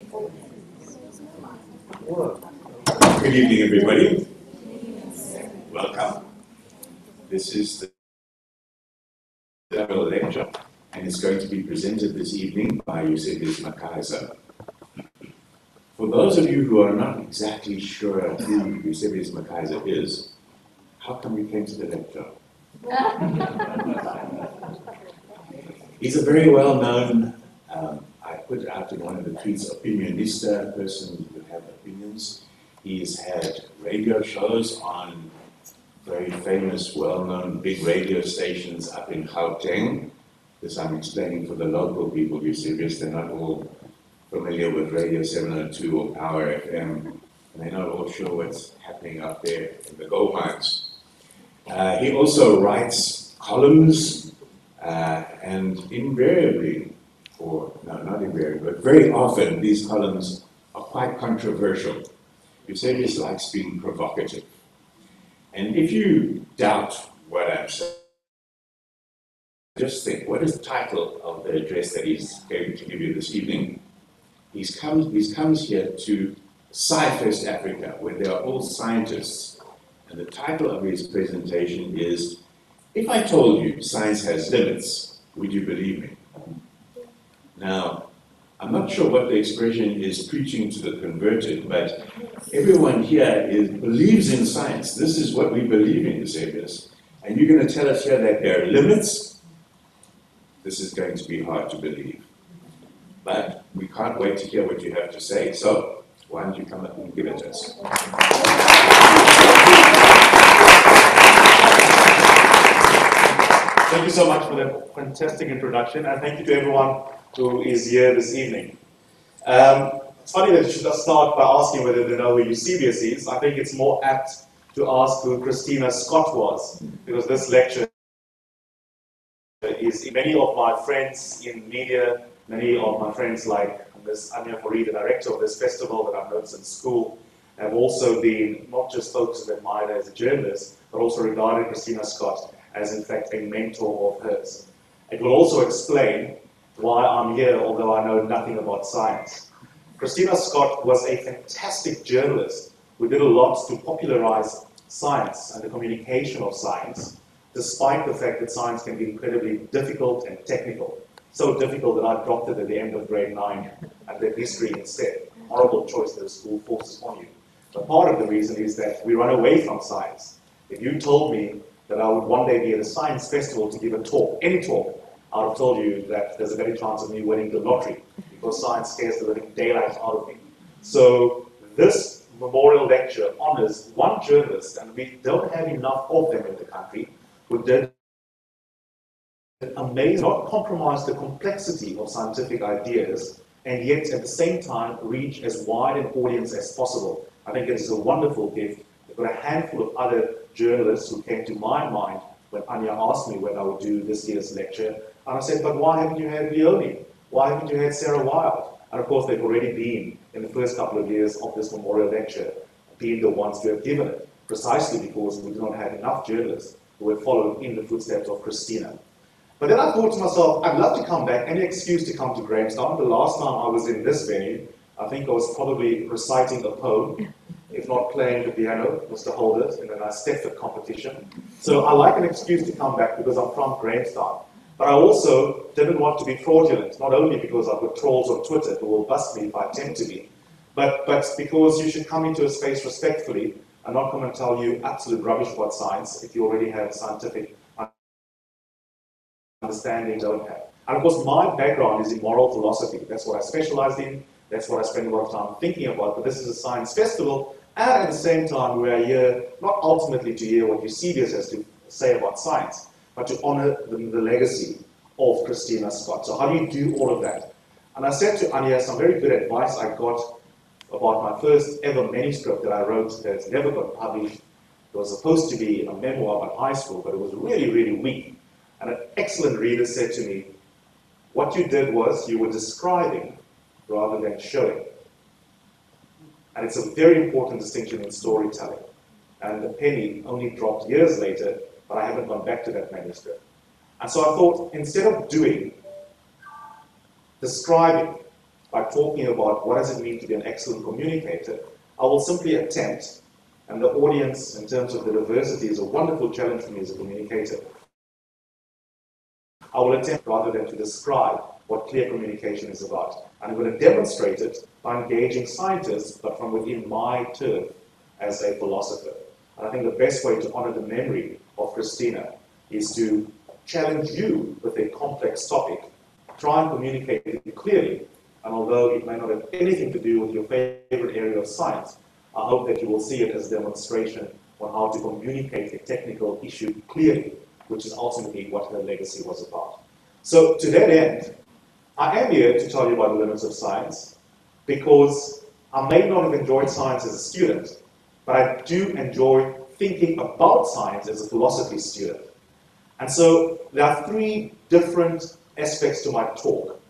Good evening, everybody. Welcome. This is the annual lecture, and it's going to be presented this evening by Eusebius McKaiser. For those of you who are not exactly sure who Eusebius McKaiser is, how come you came to the lecture? He's a very well-known, um, I put out in one of the tweets, opinionista, person who have opinions. He's had radio shows on very famous, well-known big radio stations up in Gauteng. This I'm explaining for the local people, Eusebius, they're not all familiar with Radio 702 or Power FM, and they're not all sure what's happening up there in the gold mines. Uh, he also writes columns, uh, and invariably, or no, not invariably, but very often, these columns are quite controversial. Eusebius likes being provocative. And if you doubt what I'm saying, just think, what is the title of the address that he's going to give you this evening? He's come, he's comes here to SciFest Africa, where there are all scientists. And the title of his presentation is, If I told you science has limits, would you believe me? Now, I'm not sure what the expression is preaching to the converted, but everyone here is, believes in science. This is what we believe in, Eusebius. And you're going to tell us here that there are limits? This is going to be hard to believe. But we can't wait to hear what you have to say. So, why don't you come up and give it to us? Thank you so much for that fantastic introduction, and thank you to everyone who is here this evening. Um, it's funny that you should start by asking whether they know who Eusebius is. I think it's more apt to ask who Christina Scott was, because this lecture is many of my friends in media, many of my friends like Ms. Anja Fourie, the director of this festival that I've known since school, have also been not just folks who admired her as a journalist, but also regarded Christina Scott as in fact a mentor of hers. It will also explain why I'm here, although I know nothing about science. Christina Scott was a fantastic journalist who did a lot to popularize science and the communication of science, despite the fact that science can be incredibly difficult and technical. So difficult that I dropped it at the end of grade 9 and did history instead. Horrible choice that the school forces on you. But part of the reason is that we run away from science. If you told me that I would one day be at a science festival to give a talk, any talk, I would have told you that there's a better chance of me winning the lottery because science scares the living daylight out of me. So this memorial lecture honors one journalist, and we don't have enough of them in the country, who did amazing, not compromise the complexity of scientific ideas, and yet at the same time reach as wide an audience as possible. I think it is a wonderful gift. I've got a handful of other journalists who came to my mind when Anja asked me whether I would do this year's lecture. And I said, but why haven't you had Leonie? Why haven't you had Sarah Wild? And of course, they've already been, in the first couple of years of this memorial lecture, been the ones to have given it, precisely because we do not have enough journalists who have followed in the footsteps of Christina. But then I thought to myself, I'd love to come back, any excuse to come to Grahamstown. The last time I was in this venue, I think I was probably reciting a poem if not playing the piano, Mr. Holders, in a nice competition. So I like an excuse to come back because I'm from Grahamstown. But I also didn't want to be fraudulent, not only because I've got trolls on Twitter who will bust me if I attempt to be, but, but because you should come into a space respectfully and not come and tell you absolute rubbish about science if you already have a scientific understanding don't have. And of course, my background is in moral philosophy. That's what I specialized in. That's what I spend a lot of time thinking about. But this is a science festival, and at the same time, we are here not ultimately to hear what Eusebius has to say about science, but to honor the, the legacy of Christina Scott. So how do you do all of that? And I said to Anja some very good advice I got about my first ever manuscript that I wrote that never got published. It was supposed to be a memoir about high school, but it was really, really weak. And an excellent reader said to me, what you did was you were describing rather than showing. And it's a very important distinction in storytelling. And the penny only dropped years later, but I haven't gone back to that manuscript. And so I thought, instead of doing, describing, by talking about what does it mean to be an excellent communicator, I will simply attempt, and the audience in terms of the diversity is a wonderful challenge for me as a communicator. I will attempt rather than to describe what clear communication is about. And I'm going to demonstrate it by engaging scientists, but from within my turf as a philosopher. And I think the best way to honor the memory of Christina is to challenge you with a complex topic, try and communicate it clearly, and although it may not have anything to do with your favorite area of science, I hope that you will see it as a demonstration on how to communicate a technical issue clearly, which is ultimately what her legacy was about. So to that end, I am here to tell you about the limits of science, because I may not have enjoyed science as a student, but I do enjoy thinking about science as a philosophy student. And so there are three different aspects to my talk.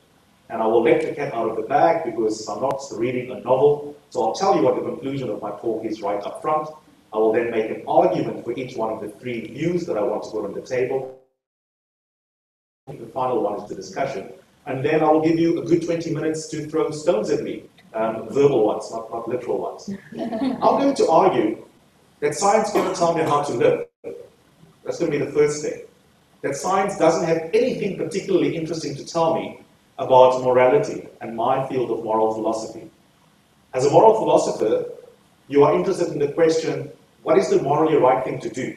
And I will let the cat out of the bag because I'm not reading a novel. So I'll tell you what the conclusion of my talk is right up front. I will then make an argument for each one of the three views that I want to put on the table. The final one is the discussion. And then I will give you a good 20 minutes to throw stones at me, um, verbal ones, not, not literal ones. I'm going to argue that science cannot tell me how to live. That's going to be the first thing that science doesn't have anything particularly interesting to tell me about morality and my field of moral philosophy. As a moral philosopher, you are interested in the question, what is the morally right thing to do?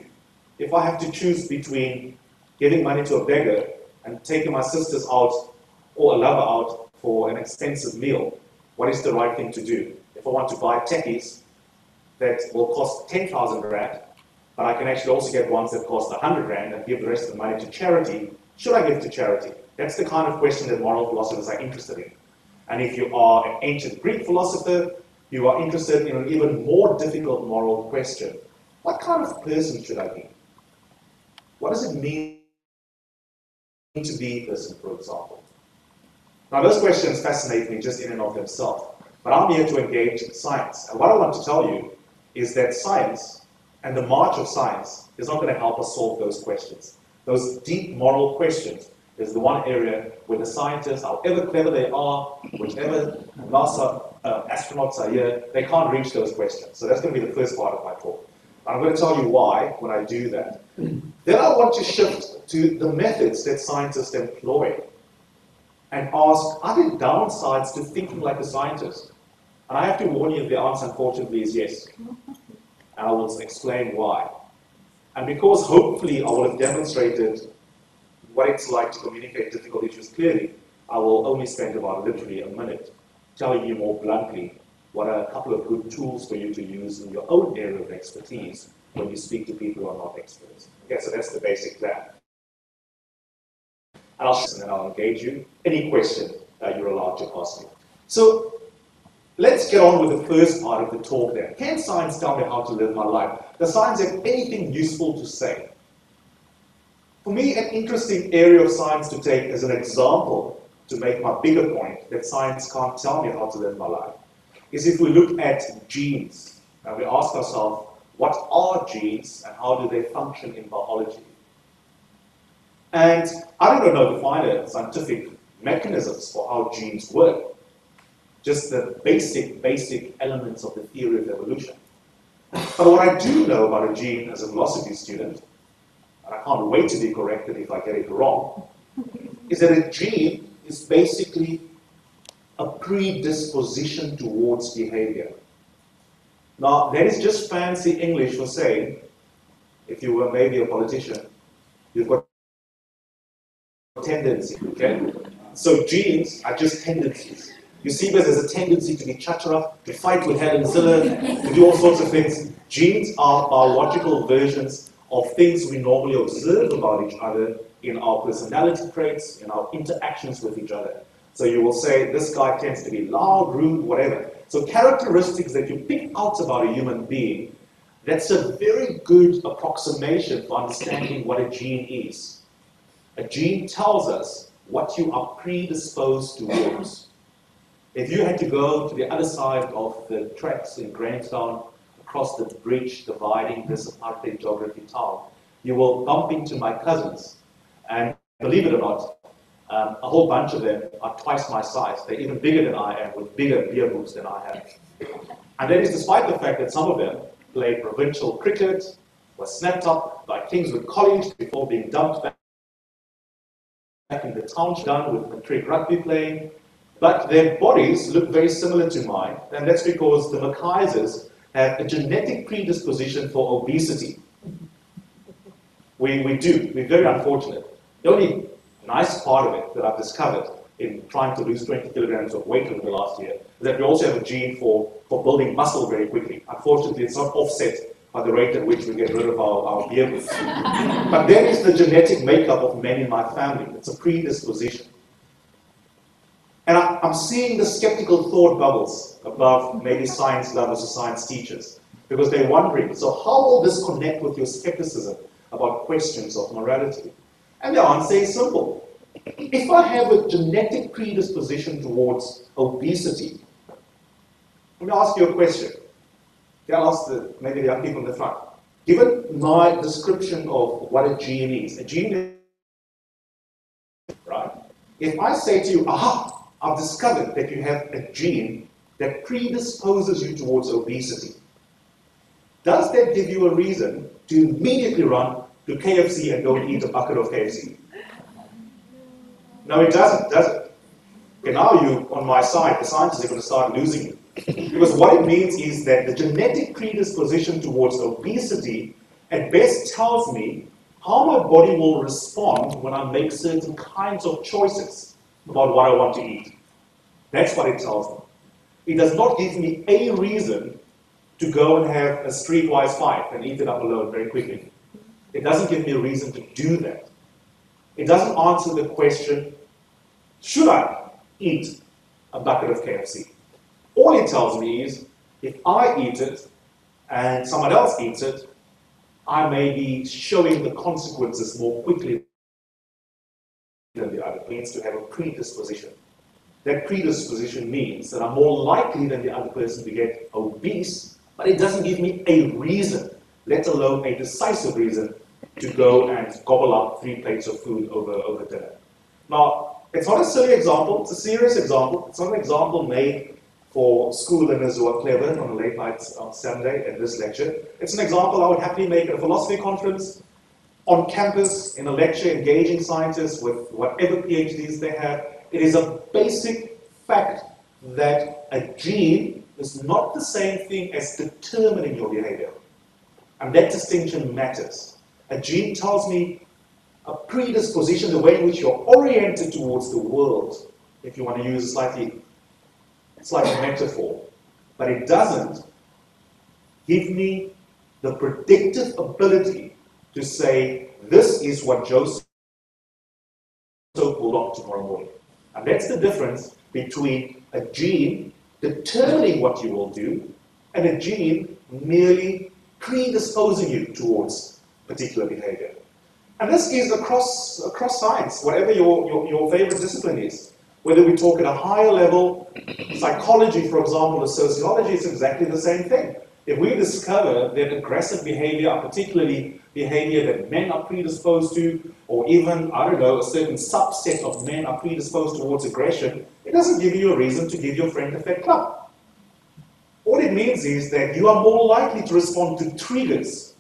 If I have to choose between giving money to a beggar and taking my sisters out or a lover out for an expensive meal, what is the right thing to do? If I want to buy techies that will cost 10,000 rand, but I can actually also get ones that cost 100 Rand and give the rest of the money to charity. Should I give to charity? That's the kind of question that moral philosophers are interested in. And if you are an ancient Greek philosopher, you are interested in an even more difficult moral question. What kind of person should I be? What does it mean to be a person, for example? Now, those questions fascinate me just in and of themselves. But I'm here to engage science. And what I want to tell you is that science and the march of science is not going to help us solve those questions. Those deep moral questions is the one area where the scientists, however clever they are, whichever NASA uh, astronauts are here, they can't reach those questions. So that's going to be the first part of my talk. I'm going to tell you why when I do that. Then I want to shift to the methods that scientists employ and ask, are there downsides to thinking like a scientist? And I have to warn you, the answer unfortunately is yes and I will explain why. And because hopefully I will have demonstrated what it's like to communicate difficult issues clearly, I will only spend about literally a minute telling you more bluntly what are a couple of good tools for you to use in your own area of expertise when you speak to people who are not experts. Okay, so that's the basic plan. And, I'll, and then I'll engage you. Any question that you're allowed to ask me. So Let's get on with the first part of the talk then. Can science tell me how to live my life? Does science have anything useful to say? For me, an interesting area of science to take as an example to make my bigger point that science can't tell me how to live my life is if we look at genes and we ask ourselves, what are genes and how do they function in biology? And I don't know the finer scientific mechanisms for how genes work just the basic, basic elements of the theory of evolution. But what I do know about a gene as a philosophy student, and I can't wait to be corrected if I get it wrong, is that a gene is basically a predisposition towards behavior. Now, that is just fancy English for saying, if you were maybe a politician, you've got tendency, okay? So genes are just tendencies. Eusebius has a tendency to be tjatjarag, to fight with Helen Zille, to do all sorts of things. Genes are biological versions of things we normally observe about each other in our personality traits, in our interactions with each other. So you will say, this guy tends to be loud, rude, whatever. So characteristics that you pick out about a human being, that's a very good approximation for understanding what a gene is. A gene tells us what you are predisposed towards. If you had to go to the other side of the tracks in Grahamstown, across the bridge dividing this apartheid geography town, you will bump into my cousins. And believe it or not, Um, a whole bunch of them are twice my size. They're even bigger than I am, with bigger beer boots than I have. And that is despite the fact that some of them played provincial cricket, were snapped up by Kingswood College before being dumped back in the township, done with matric rugby playing, but their bodies look very similar to mine, and that's because the McKaisers have a genetic predisposition for obesity. We, we do. We're very unfortunate. The only nice part of it that I've discovered in trying to lose 20 kilograms of weight over the last year is that we also have a gene for, for building muscle very quickly. Unfortunately, it's not offset by the rate at which we get rid of our, our beer but that is the genetic makeup of men in my family. It's a predisposition. And I, I'm seeing the skeptical thought bubbles above maybe science lovers or science teachers because they're wondering so, how will this connect with your skepticism about questions of morality? And the answer is simple. If I have a genetic predisposition towards obesity, let me ask you a question. I'll ask the, maybe the young people in the front. Given my description of what a gene is, a gene is, right? If I say to you, aha, I've discovered that you have a gene that predisposes you towards obesity, does that give you a reason to immediately run to KFC and go and eat a bucket of KFC? No, it doesn't, does it? Okay, now you, on my side, the scientists are going to start losing you. Because what it means is that the genetic predisposition towards obesity at best tells me how my body will respond when I make certain kinds of choices about what I want to eat. That's what it tells me. It does not give me a reason to go and have a Streetwise Five and eat it up alone very quickly. It doesn't give me a reason to do that. It doesn't answer the question, should I eat a bucket of KFC? All it tells me is if I eat it and someone else eats it, I may be showing the consequences more quickly means to have a predisposition. That predisposition means that I'm more likely than the other person to get obese, but it doesn't give me a reason, let alone a decisive reason, to go and gobble up three plates of food over, over dinner. Now, it's not a silly example, it's a serious example. It's not an example made for school learners who are clever on a late night on Sunday at this lecture. It's an example I would happily make at a philosophy conference, on campus, in a lecture, engaging scientists with whatever PhDs they have. It is a basic fact that a gene is not the same thing as determining your behavior. And that distinction matters. A gene tells me a predisposition, the way in which you're oriented towards the world, if you want to use a slightly a metaphor. But it doesn't give me the predictive ability to say, this is what Joseph will look tomorrow morning. And that's the difference between a gene determining what you will do and a gene merely predisposing you towards particular behavior. And this is across, across science, whatever your, your, your favorite discipline is. Whether we talk at a higher level, psychology, for example, or sociology, it's exactly the same thing. If we discover that aggressive behavior, particularly behavior that men are predisposed to, or even, I don't know, a certain subset of men are predisposed towards aggression, it doesn't give you a reason to give your friend a fat klap. All it means is that you are more likely to respond to triggers,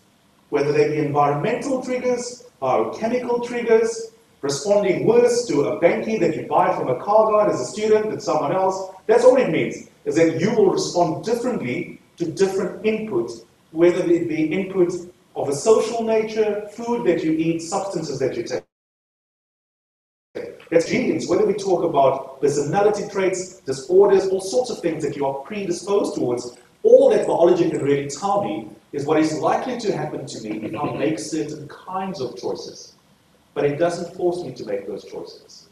whether they be environmental triggers, biochemical triggers, responding worse to a banky that you buy from a car guard as a student than someone else. That's all it means, is that you will respond differently to different inputs, whether it be inputs of a social nature, food that you eat, substances that you take. That's genes. Whether we talk about personality traits, disorders, all sorts of things that you are predisposed towards, all that biology can really tell me is what is likely to happen to me if I make certain kinds of choices. But it doesn't force me to make those choices.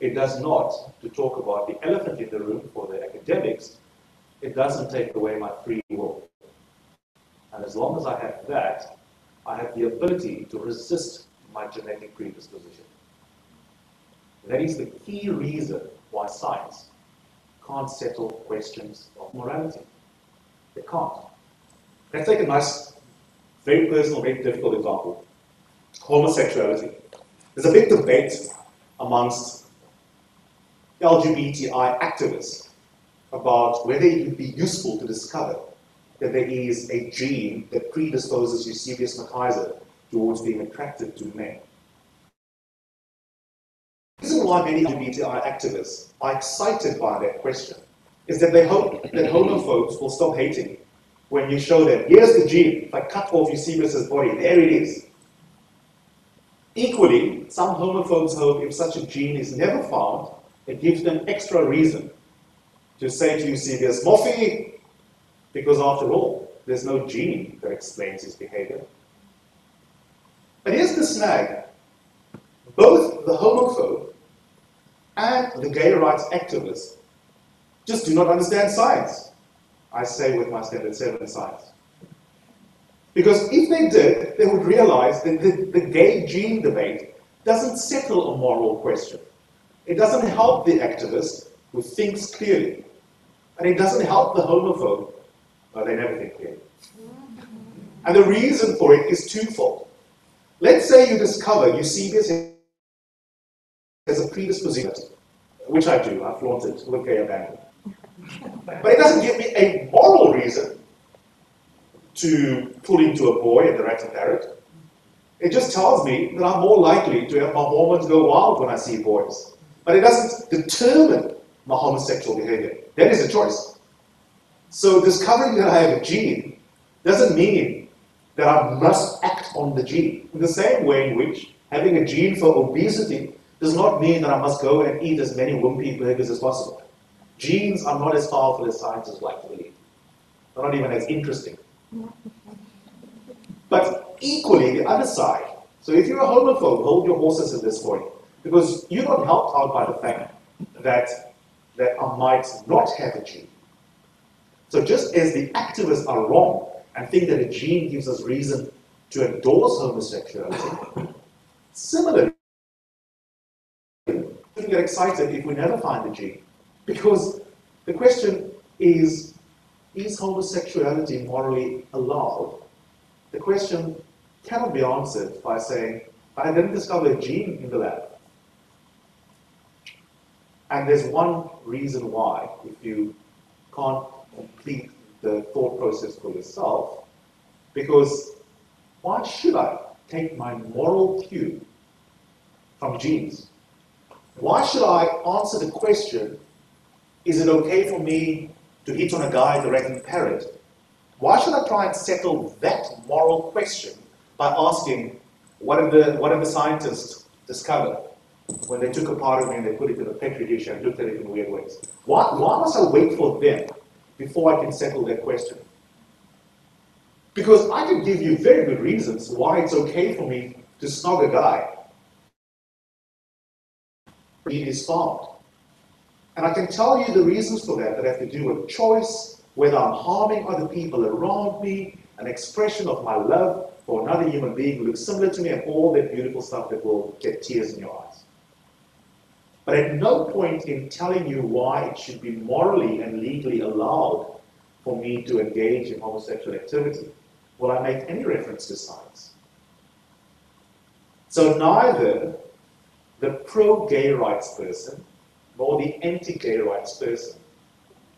It does not, to talk about the elephant in the room for the academics, it doesn't take away my free will. And as long as I have that, I have the ability to resist my genetic predisposition. That is the key reason why science can't settle questions of morality. It can't. Let's take a nice, very personal, very difficult example homosexuality. There's a big debate amongst LGBTI activists about whether it would be useful to discover that there is a gene that predisposes Eusebius McKaiser towards being attracted to men. The reason why many LGBTI activists are excited by that question is that they hope that homophobes will stop hating when you show them, here's the gene, if I cut off Eusebius's body, there it is. Equally, some homophobes hope if such a gene is never found, it gives them extra reason to say to Eusebius, moffie, because after all, there's no gene that explains his behavior. But here's the snag. Both the homophobe and the gay rights activist just do not understand science. I say with my standard seven science. Because if they did, they would realize that the, the gay gene debate doesn't settle a moral question. It doesn't help the activist who thinks clearly. And it doesn't help the homophobe, but they never think clearly. And the reason for it is twofold. Let's say you discover Eusebius has a predisposition, which I do, I flaunt it with gay abandon. But it doesn't give me a moral reason to pull into a boy and the and parrot. It just tells me that I'm more likely to have my hormones go wild when I see boys. But it doesn't determine my homosexual behavior. That is a choice. So discovering that I have a gene doesn't mean that I must act on the gene. In the same way in which having a gene for obesity does not mean that I must go and eat as many Wimpy burgers as possible. Genes are not as powerful as scientists like to believe. They're not even as interesting. But equally, the other side. So if you're a homophobe, hold your horses at this point. Because you're not helped out by the fact that, that I might not have a gene. So just as the activists are wrong and think that a gene gives us reason to endorse homosexuality, similarly, we get excited if we never find a gene. Because the question is, is homosexuality morally allowed? The question cannot be answered by saying, I didn't discover a gene in the lab. And there's one reason why, if you can't complete the thought process for yourself, because why should I take my moral cue from genes? Why should I answer the question, is it okay for me to hit on a guy directing parrot? Why should I try and settle that moral question by asking, what did the, what did the scientists discover when they took a part of me and they put it in a petri dish and looked at it in weird ways? Why, why must I wait for them before I can settle that question? Because I can give you very good reasons why it's okay for me to snog a guy. He is found. And I can tell you the reasons for that that have to do with choice, whether I'm harming other people around me, an expression of my love for another human being who looks similar to me, and all that beautiful stuff that will get tears in your eyes. But at no point in telling you why it should be morally and legally allowed for me to engage in homosexual activity will I make any reference to science. So neither the pro-gay rights person nor the anti-gay rights person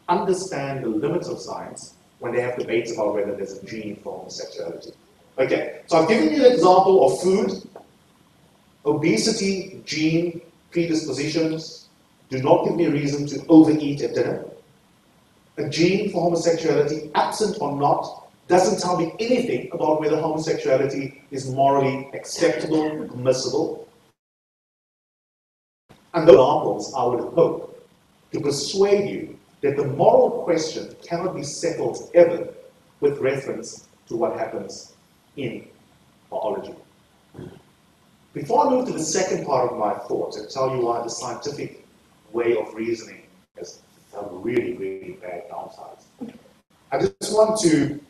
understand the limits of science when they have debates about whether there's a gene for homosexuality. Okay, so I've given you the example of food, obesity, gene, predispositions do not give me a reason to overeat at dinner. A gene for homosexuality, absent or not, doesn't tell me anything about whether homosexuality is morally acceptable, permissible. And those examples, I would hope, to persuade you that the moral question cannot be settled ever with reference to what happens in biology. Before I move to the second part of my thought and tell you why the scientific way of reasoning has some really, really bad downsides, I just want to,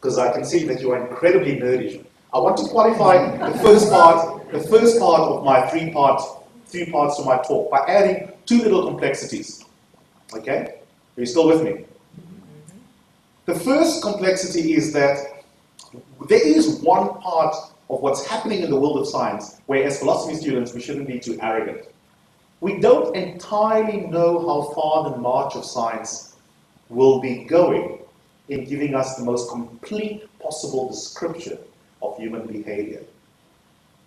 because I can see that you are incredibly nerdy, I want to qualify the first part, the first part of my three part, three parts to my talk by adding two little complexities. Okay? Are you still with me? The first complexity is that there is one part of what's happening in the world of science where, as philosophy students, we shouldn't be too arrogant. We don't entirely know how far the march of science will be going in giving us the most complete possible description of human behavior.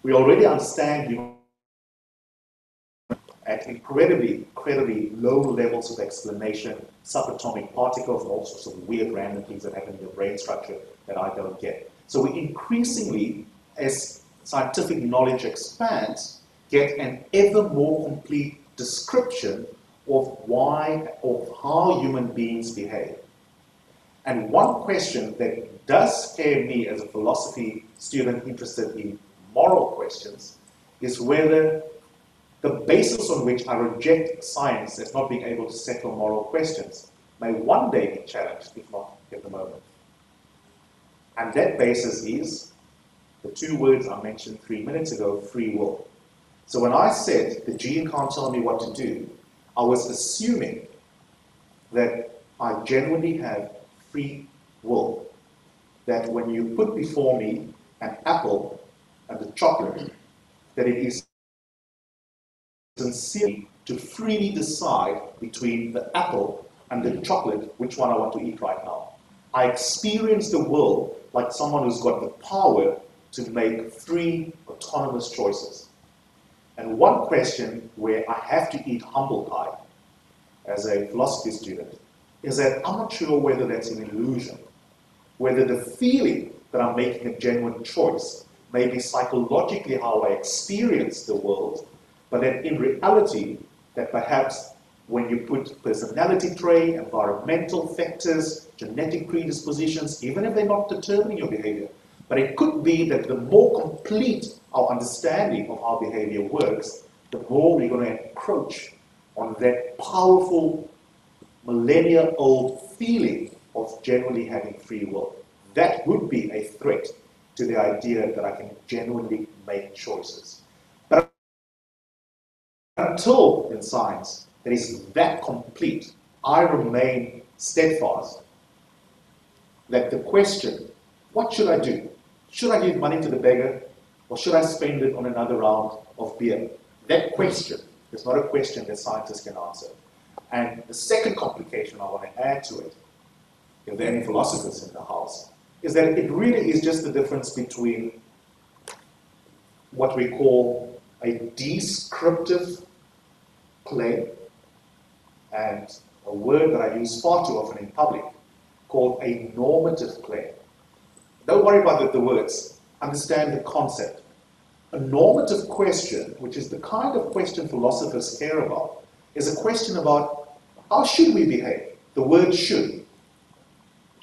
We already understand human at incredibly, incredibly low levels of explanation, subatomic particles, and all sorts of weird random things that happen in your brain structure that I don't get. So we increasingly, as scientific knowledge expands, get an ever more complete description of why, or how human beings behave. And one question that does scare me as a philosophy student interested in moral questions is whether the basis on which I reject science as not being able to settle moral questions may one day be challenged, if not at the moment. And that basis is the two words I mentioned three minutes ago free will. So when I said the gene can't tell me what to do, I was assuming that I genuinely have free will. That when you put before me an apple and a chocolate, that it is sincerely to freely decide between the apple and the chocolate which one I want to eat right now. I experience the world like someone who's got the power to make free, autonomous choices. And one question where I have to eat humble pie as a philosophy student is that I'm not sure whether that's an illusion, whether the feeling that I'm making a genuine choice may be psychologically how I experience the world, but that in reality, that perhaps when you put personality trait, environmental factors, genetic predispositions, even if they're not determining your behavior, but it could be that the more complete our understanding of how behavior works, the more we're going to encroach on that powerful millennia old feeling of generally having free will. That would be a threat to the idea that I can genuinely make choices. But until in science that is that complete, I remain steadfast that the question, what should I do? Should I give money to the beggar or should I spend it on another round of beer? That question is not a question that scientists can answer. And the second complication I want to add to it, if there are any philosophers in the house, is that it really is just the difference between what we call a descriptive claim and a word that I use far too often in public called a normative claim. Don't worry about the, words, understand the concept. A normative question, which is the kind of question philosophers care about, is a question about how should we behave? The word should.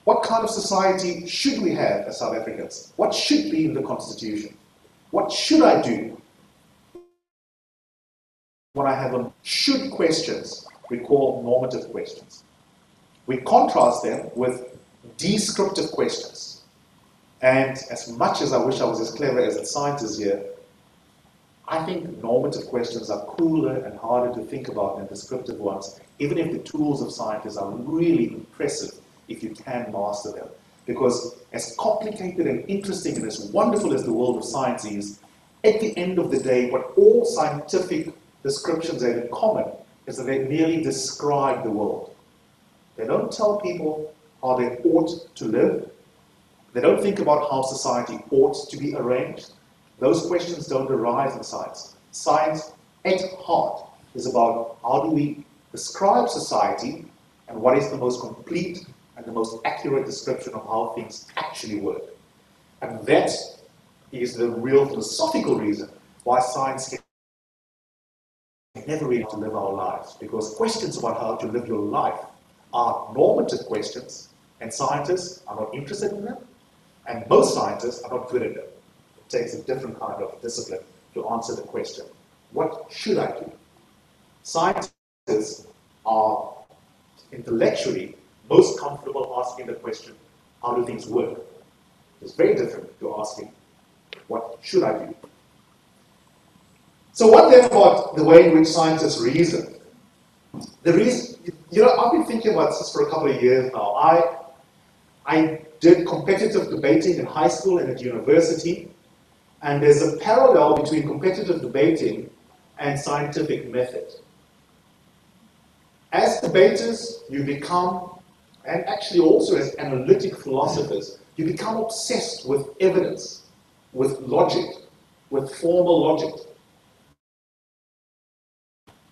What kind of society should we have as South Africans? What should be in the Constitution? What should I do when I have a should questions we call normative questions. We contrast them with descriptive questions. And as much as I wish I was as clever as the scientists here, I think normative questions are cooler and harder to think about than descriptive ones, even if the tools of scientists are really impressive if you can master them. Because as complicated and interesting and as wonderful as the world of science is, at the end of the day, what all scientific descriptions have in common is that they merely describe the world. They don't tell people how they ought to live. They don't think about how society ought to be arranged. Those questions don't arise in science. Science, at heart, is about how do we describe society and what is the most complete and the most accurate description of how things actually work. And that is the real philosophical reason why science can never really to live our lives because questions about how to live your life are normative questions, and scientists are not interested in them, and most scientists are not good at them. It takes a different kind of discipline to answer the question what should I do? Scientists are intellectually most comfortable asking the question how do things work? It's very different to asking what should I do? So what then about the way in which scientists reason? The reason, you know, I've been thinking about this for a couple of years now. I, I did competitive debating in high school and at university, and there's a parallel between competitive debating and scientific method. As debaters, you become, and actually also as analytic philosophers, you become obsessed with evidence, with logic, with formal logic.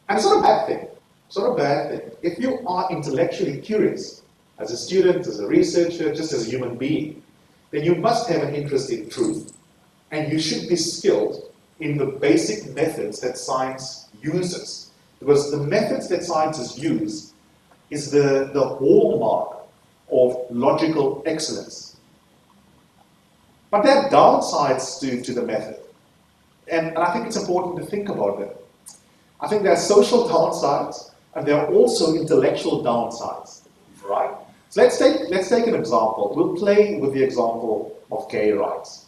And it's not a bad thing. It's not a bad thing. If you are intellectually curious, as a student, as a researcher, just as a human being, then you must have an interest in truth. And you should be skilled in the basic methods that science uses. Because the methods that scientists use is the, the hallmark of logical excellence. But there are downsides to, to the method. And, and I think it's important to think about them. I think there are social downsides and there are also intellectual downsides. Right? So let's take, let's take an example. We'll play with the example of gay rights.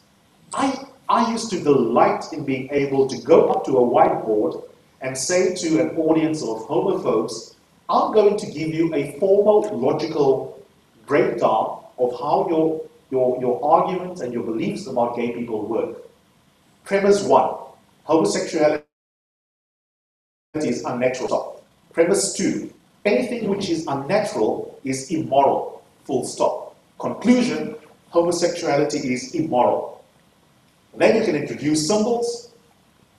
I, I used to delight in being able to go up to a whiteboard and say to an audience of homophobes, I'm going to give you a formal logical breakdown of how your, your, your arguments and your beliefs about gay people work. Premise one, homosexuality is unnatural. Premise two, anything which is unnatural is immoral. Full stop. Conclusion, homosexuality is immoral. Then you can introduce symbols.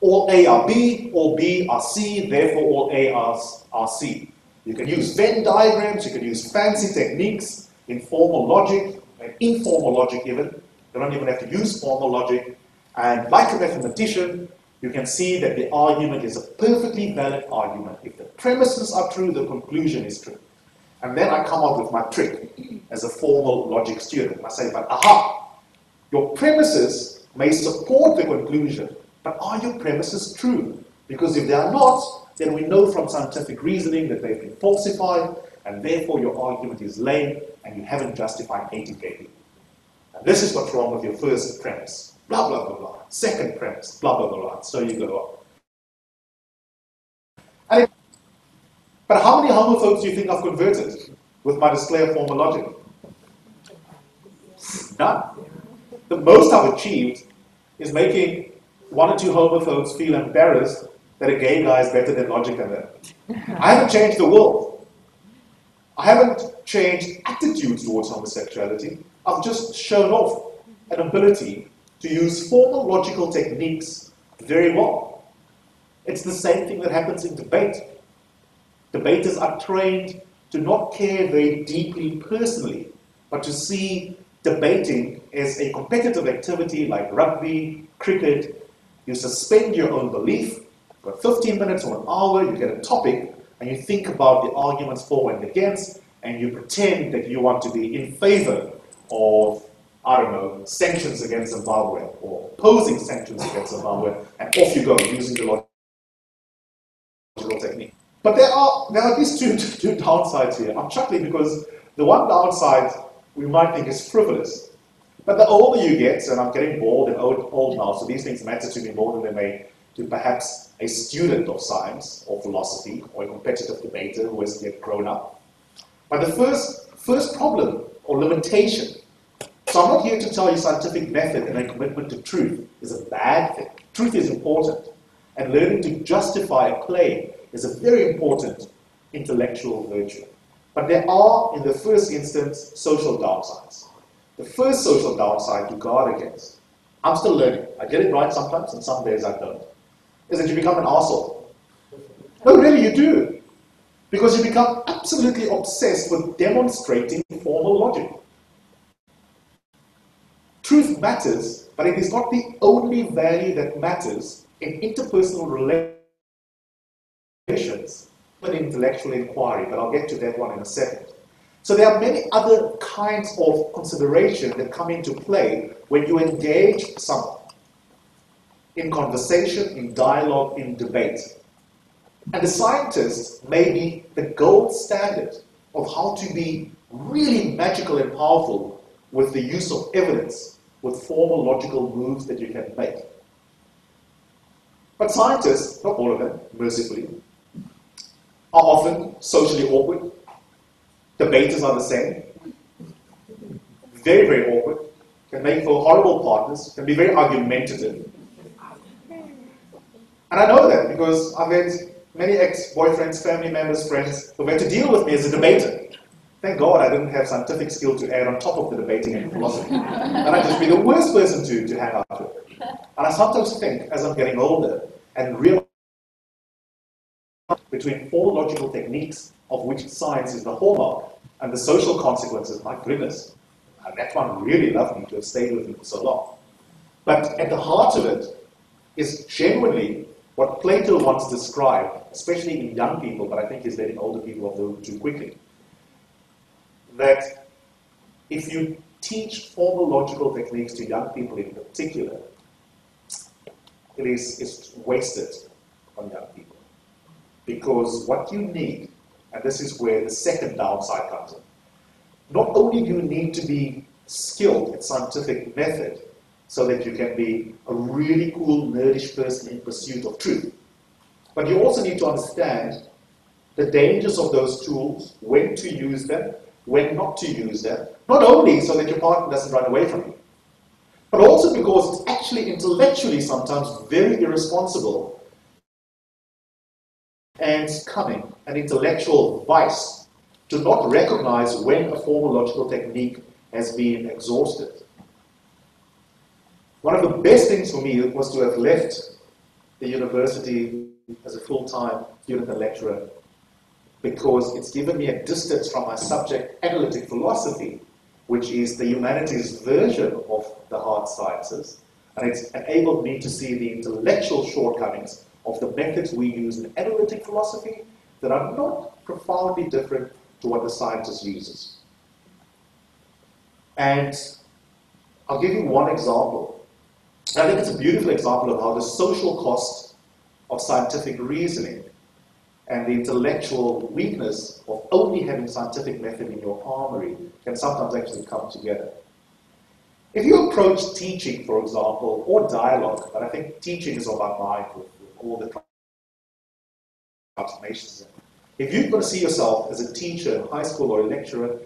All A are B, all B are C, therefore all A are, are C. You can use Venn diagrams, you can use fancy techniques, informal logic, and informal logic even. You don't even have to use formal logic. And like a mathematician, you can see that the argument is a perfectly valid argument. If the premises are true, the conclusion is true. And then I come up with my trick as a formal logic student. I say, but aha, your premises may support the conclusion, but are your premises true? Because if they are not, then we know from scientific reasoning that they've been falsified, and therefore your argument is lame, and you haven't justified hating gay people. And this is what's wrong with your first premise. Blah, blah, blah, blah. Second premise, blah, blah, blah, blah. So you go on. And it, but how many homophobes do you think I've converted with my display of formal logic? None. The most I've achieved is making one or two homophobes feel embarrassed that a gay guy is better than logic than them. I haven't changed the world. I haven't changed attitudes towards homosexuality. I've just shown off an ability to use formal logical techniques very well. It's the same thing that happens in debate. Debaters are trained to not care very deeply personally, but to see debating as a competitive activity like rugby, cricket. You suspend your own belief for 15 minutes or an hour, you get a topic, and you think about the arguments for and against, and you pretend that you want to be in favor of I don't know, sanctions against Zimbabwe or opposing sanctions against Zimbabwe, and off you go using the logical technique. But there are there are these two, two downsides here. I'm chuckling because the one downside we might think is frivolous. But the older you get, and I'm getting bored and old, old now, so these things matter to me more than they may to perhaps a student of science or philosophy or a competitive debater who has yet grown up. But the first, first problem or limitation so I'm not here to tell you scientific method and a commitment to truth is a bad thing. Truth is important. And learning to justify a claim is a very important intellectual virtue. But there are, in the first instance, social downsides. The first social downside to guard against, I'm still learning. I get it right sometimes, and some days I don't, is that you become an asshole. No, really, you do. Because you become absolutely obsessed with demonstrating formal logic. Truth matters, but it is not the only value that matters in interpersonal relations with intellectual inquiry, but I'll get to that one in a second. So there are many other kinds of consideration that come into play when you engage someone in conversation, in dialogue, in debate. And the scientist may be the gold standard of how to be really magical and powerful with the use of evidence with formal logical moves that you can make. But scientists, not all of them, mercifully, are often socially awkward. Debaters are the same. Very, very awkward. Can make for horrible partners, can be very argumentative. And I know that because I've had many ex-boyfriends, family members, friends who've had to deal with me as a debater. Thank God I didn't have scientific skill to add on top of the debating and philosophy. and I'd just be the worst person to, to hang out with. And I sometimes think, as I'm getting older, and realize between four logical techniques, of which science is the hallmark, and the social consequences, my goodness, and that one really loved me to have stayed with me for so long. But at the heart of it is genuinely what Plato once described, especially in young people, but I think he's letting older people off the hook too quickly. That if you teach formal logical techniques to young people in particular, it is it's wasted on young people. Because what you need, and this is where the second downside comes in, not only do you need to be skilled at scientific method so that you can be a really cool, nerdish person in pursuit of truth, but you also need to understand the dangers of those tools, when to use them, when not to use them, not only so that your partner doesn't run away from you, but also because it's actually intellectually sometimes very irresponsible and cunning, an intellectual vice, to not recognize when a formal logical technique has been exhausted. One of the best things for me was to have left the university as a full-time student and lecturer because it's given me a distance from my subject, analytic philosophy, which is the humanities version of the hard sciences, and it's enabled me to see the intellectual shortcomings of the methods we use in analytic philosophy that are not profoundly different to what the scientist uses. And I'll give you one example. I think it's a beautiful example of how the social cost of scientific reasoning and the intellectual weakness of only having scientific method in your armory can sometimes actually come together. If you approach teaching, for example, or dialogue, but I think teaching is on my mind with, with all the transformations. If you're going to see yourself as a teacher in high school or a lecturer,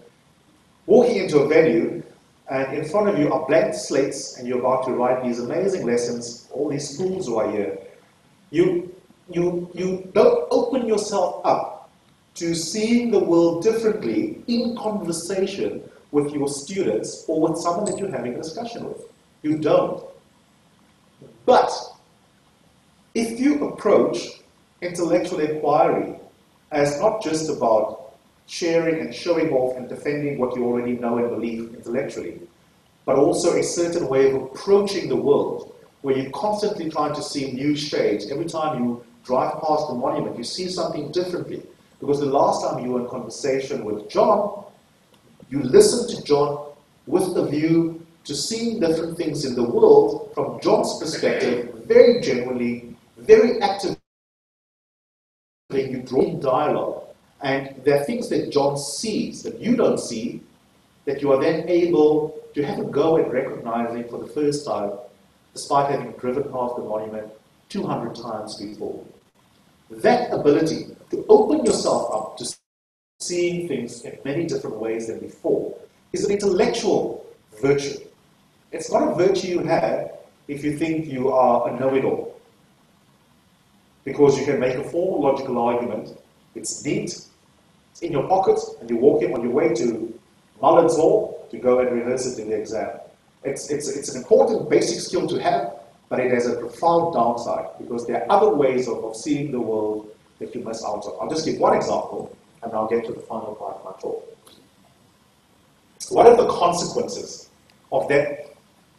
walking into a venue and in front of you are blank slates and you're about to write these amazing lessons, all these fools who are here, you, you, you don't open yourself up to seeing the world differently in conversation with your students or with someone that you're having a discussion with. You don't. But if you approach intellectual inquiry as not just about sharing and showing off and defending what you already know and believe intellectually, but also a certain way of approaching the world where you're constantly trying to see new shades. Every time you drive past the monument, you see something differently. Because the last time you were in conversation with John, you listened to John with the view to seeing different things in the world from John's perspective, very genuinely, very actively. You draw in dialogue. And there are things that John sees that you don't see, that you are then able to have a go at recognizing for the first time, despite having driven past the monument 200 times before. That ability to open yourself up to seeing things in many different ways than before is an intellectual virtue. It's not a virtue you have if you think you are a know-it-all. Because you can make a formal logical argument, it's neat, it's in your pocket, and you're walking on your way to Mullins Hall to go and rehearse it in the exam. It's, it's, it's an important basic skill to have, but it has a profound downside because there are other ways of, of seeing the world that you miss out on. I'll just give one example, and I'll get to the final part of my talk. What are the consequences of that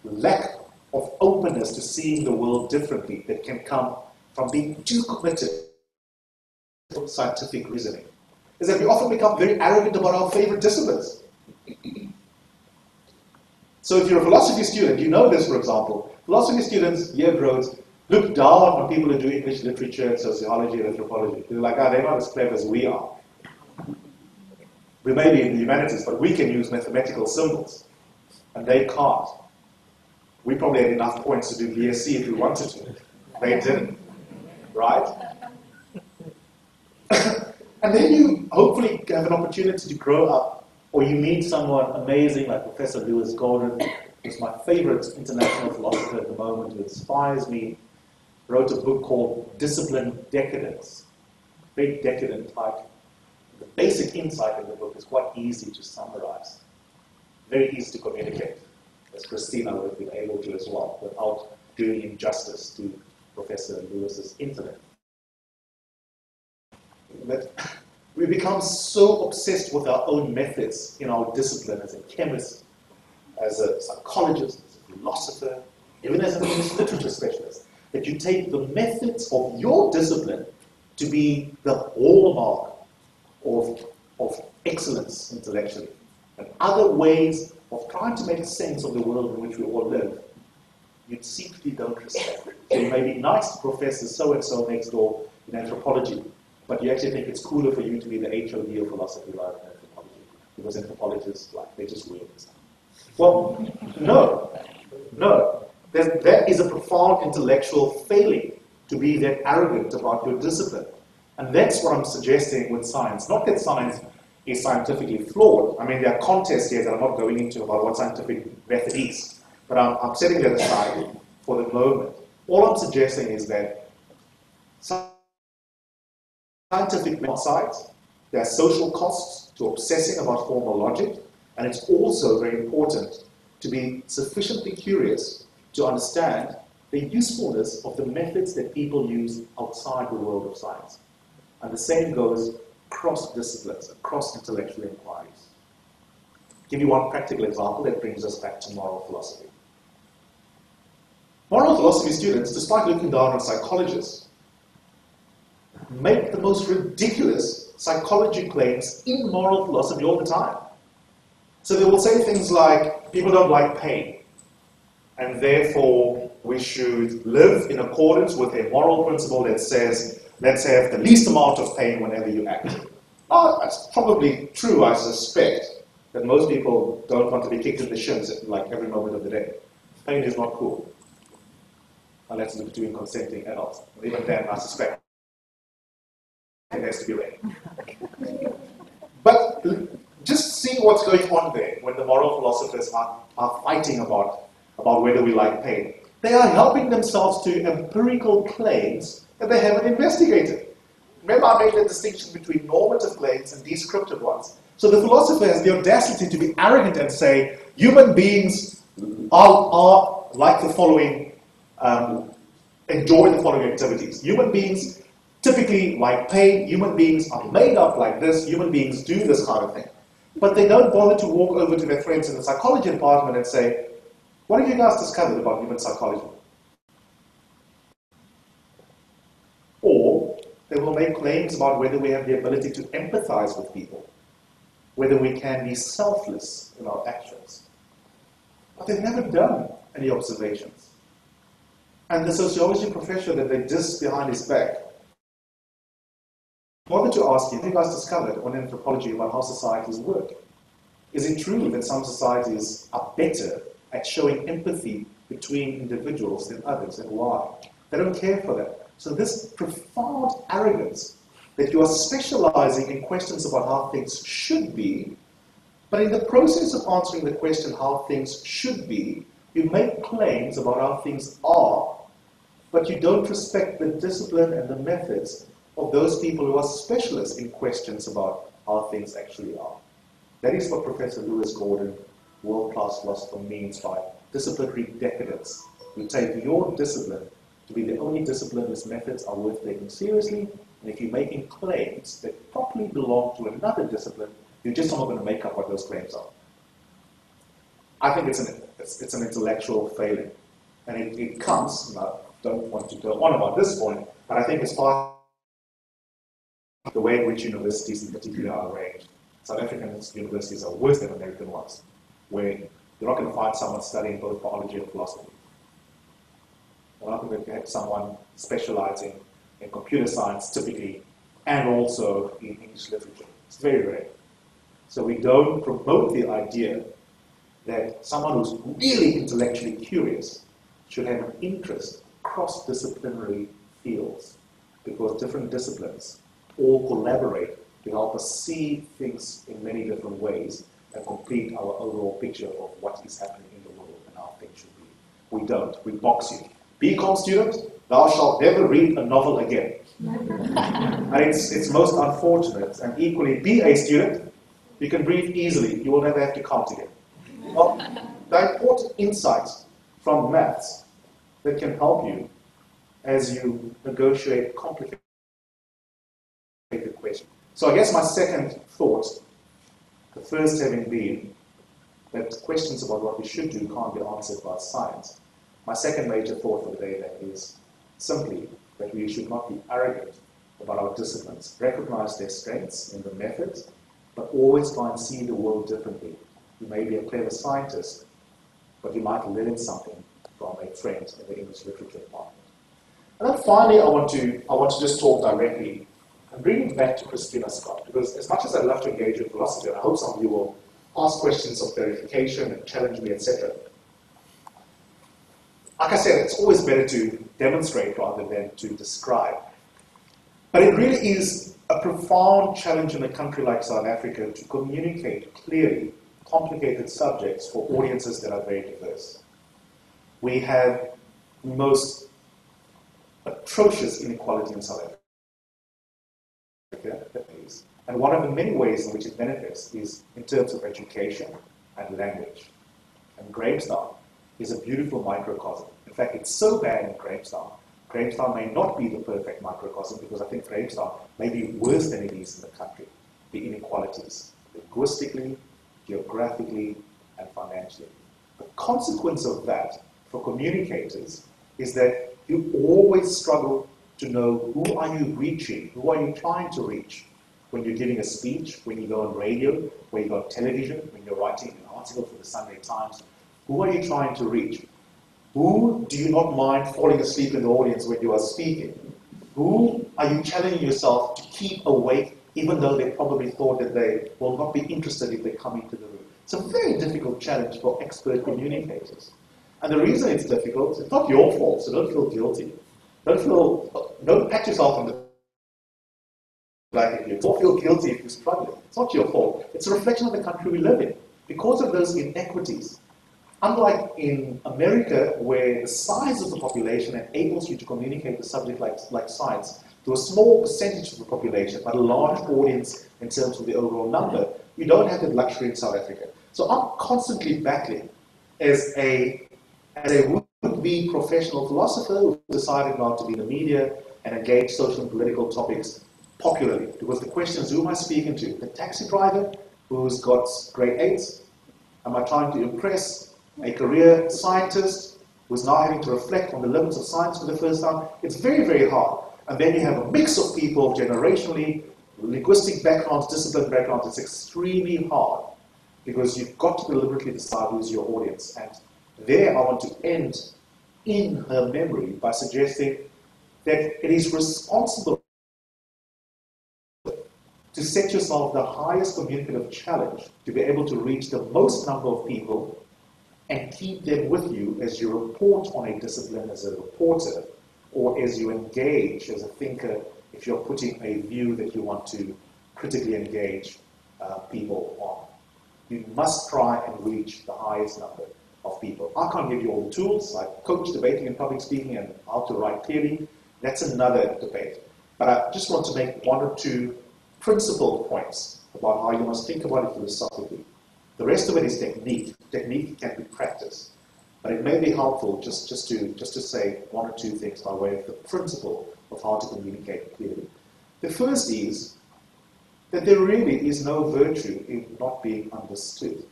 lack of openness to seeing the world differently that can come from being too committed to scientific reasoning? Is that we often become very arrogant about our favorite disciplines. So if you're a philosophy student, you know this, for example. Philosophy students, year grows, look down on people who do English literature and sociology and anthropology. They're like, ah, oh, they're not as clever as we are. We may be in the humanities, but we can use mathematical symbols, and they can't. We probably had enough points to do BSc if we wanted to. They didn't, right? and then you hopefully have an opportunity to grow up, or you meet someone amazing like Professor Lewis Gordon, who's my favorite international philosopher at the moment, who inspires me wrote a book called Disciplinary Decadence. Very decadent, like the basic insight in the book is quite easy to summarize. Very easy to communicate, as Christina would have been able to as well, without doing injustice to Professor Lewis's intellect. That we become so obsessed with our own methods in our discipline as a chemist, as a psychologist, as a philosopher, even as English literature specialist, that you take the methods of your discipline to be the hallmark of, of excellence intellectually. And other ways of trying to make sense of the world in which we all live, you secretly don't respect. So you may be nice to Professor so and so next door in anthropology, but you actually think it's cooler for you to be the HOD of philosophy rather than anthropology, because anthropologists, like, they're just weird and stuff. Well, no, no. That, that is a profound intellectual failing to be that arrogant about your discipline. And that's what I'm suggesting with science. Not that science is scientifically flawed. I mean, there are contests here that I'm not going into about what scientific method is. But I'm, I'm setting that aside for the moment. All I'm suggesting is that scientific methods, there are social costs to obsessing about formal logic, and it's also very important to be sufficiently curious to understand the usefulness of the methods that people use outside the world of science. And the same goes across disciplines, across intellectual inquiries. I'll give you one practical example that brings us back to moral philosophy. Moral philosophy students, despite looking down on psychologists, make the most ridiculous psychology claims in moral philosophy all the time. So they will say things like, people don't like pain, and therefore we should live in accordance with a moral principle that says, let's have the least amount of pain whenever you act. That's probably true, I suspect, that most people don't want to be kicked in the shins like every moment of the day. Pain is not cool. Unless it's between consenting adults. Even then, I suspect it has to be rain. but just see what's going on there when the moral philosophers are, are fighting about, about whether we like pain. They are helping themselves to empirical claims that they haven't investigated. Remember, I made the distinction between normative claims and descriptive ones. So the philosopher has the audacity to be arrogant and say human beings are, are like the following, um, enjoy the following activities. Human beings typically like pain, human beings are made up like this, human beings do this kind of thing. But they don't bother to walk over to their friends in the psychology department and say, What have you guys discovered about human psychology? Or they will make claims about whether we have the ability to empathize with people, whether we can be selfless in our actions. But they've never done any observations. And the sociology professor that they diss behind his back wanted to ask you, have you guys discovered on anthropology about how societies work? Is it true that some societies are better at showing empathy between individuals than others, and why? They don't care for that. So this profound arrogance that you are specializing in questions about how things should be, but in the process of answering the question how things should be, you make claims about how things are, but you don't respect the discipline and the methods of those people who are specialists in questions about how things actually are. That is what Professor Lewis Gordon, world class philosopher, means by disciplinary decadence. You take your discipline to be the only discipline whose methods are worth taking seriously, and if you're making claims that properly belong to another discipline, you're just not going to make up what those claims are. I think it's an, it's, it's an intellectual failing. And it, it comes, and I don't want to go on about this point, but I think it's part the way in which universities in particular are arranged. South African universities are worse than American ones, where you're not going to find someone studying both biology and philosophy. You're not going to have someone specializing in computer science typically, and also in English literature. It's very rare. So we don't promote the idea that someone who's really intellectually curious should have an interest cross-disciplinary fields because different disciplines all collaborate to help us see things in many different ways and complete our overall picture of what is happening in the world and how things should be. We don't. We box you. BCom student, thou shalt never read a novel again. and it's, it's most unfortunate. And equally, BA student, you can breathe easily, you will never have to count again. Well, the important insights from maths that can help you as you negotiate complicated. So I guess my second thought, the first having been that questions about what we should do can't be answered by science. My second major thought for the day then is simply that we should not be arrogant about our disciplines. Recognize their strengths in the method, but always try and see the world differently. You may be a clever scientist, but you might learn something from a friend in the English literature department. And then finally, I want to, I want to just talk directly and bring it back to Christina Scott, because as much as I love to engage with philosophy, and I hope some of you will ask questions of verification and challenge me, etc. Like I said, it's always better to demonstrate rather than to describe. But it really is a profound challenge in a country like South Africa to communicate clearly complicated subjects for audiences that are very diverse. We have the most atrocious inequality in South Africa. And one of the many ways in which it benefits is in terms of education and language. And Grahamstown is a beautiful microcosm. In fact, it's so bad in Grahamstown. Grahamstown may not be the perfect microcosm because I think Grahamstown may be worse than it is in the country. The inequalities, linguistically, geographically, and financially. The consequence of that for communicators is that you always struggle to know who are you reaching, who are you trying to reach when you're giving a speech, when you go on radio, when you go on television, when you're writing an article for the Sunday Times. Who are you trying to reach? Who do you not mind falling asleep in the audience when you are speaking? Who are you challenging yourself to keep awake even though they probably thought that they will not be interested if they come into the room? It's a very difficult challenge for expert communicators. And the reason it's difficult, it's not your fault, so don't feel guilty. Don't feel, don't pat yourself on the back if you don't feel guilty if you're struggling. It's not your fault. It's a reflection of the country we live in. Because of those inequities, unlike in America, where the size of the population enables you to communicate the subject like, like science to a small percentage of the population, but a large audience in terms of the overall number, you don't have that luxury in South Africa. So I'm constantly battling as a as a would-be professional philosopher who decided not to be in the media and engage social and political topics popularly. Because the question is, who am I speaking to? The taxi driver who's got grade 8? Am I trying to impress a career scientist who's now having to reflect on the limits of science for the first time? It's very, very hard. And then you have a mix of people generationally, linguistic backgrounds, discipline backgrounds. It's extremely hard because you've got to deliberately decide who's your audience. And there I want to end in her memory by suggesting that it is responsible to set yourself the highest communicative challenge to be able to reach the most number of people and keep them with you as you report on a discipline as a reporter or as you engage as a thinker if you're putting a view that you want to critically engage uh, people on. You must try and reach the highest number of people. I can't give you all the tools. I coach debating and public speaking and how to write clearly. That's another debate. But I just want to make one or two principal points about how you must think about it philosophically. The rest of it is technique. Technique can be practiced. But it may be helpful just, just, to, just to say one or two things by way of the principle of how to communicate clearly. The first is that there really is no virtue in not being understood.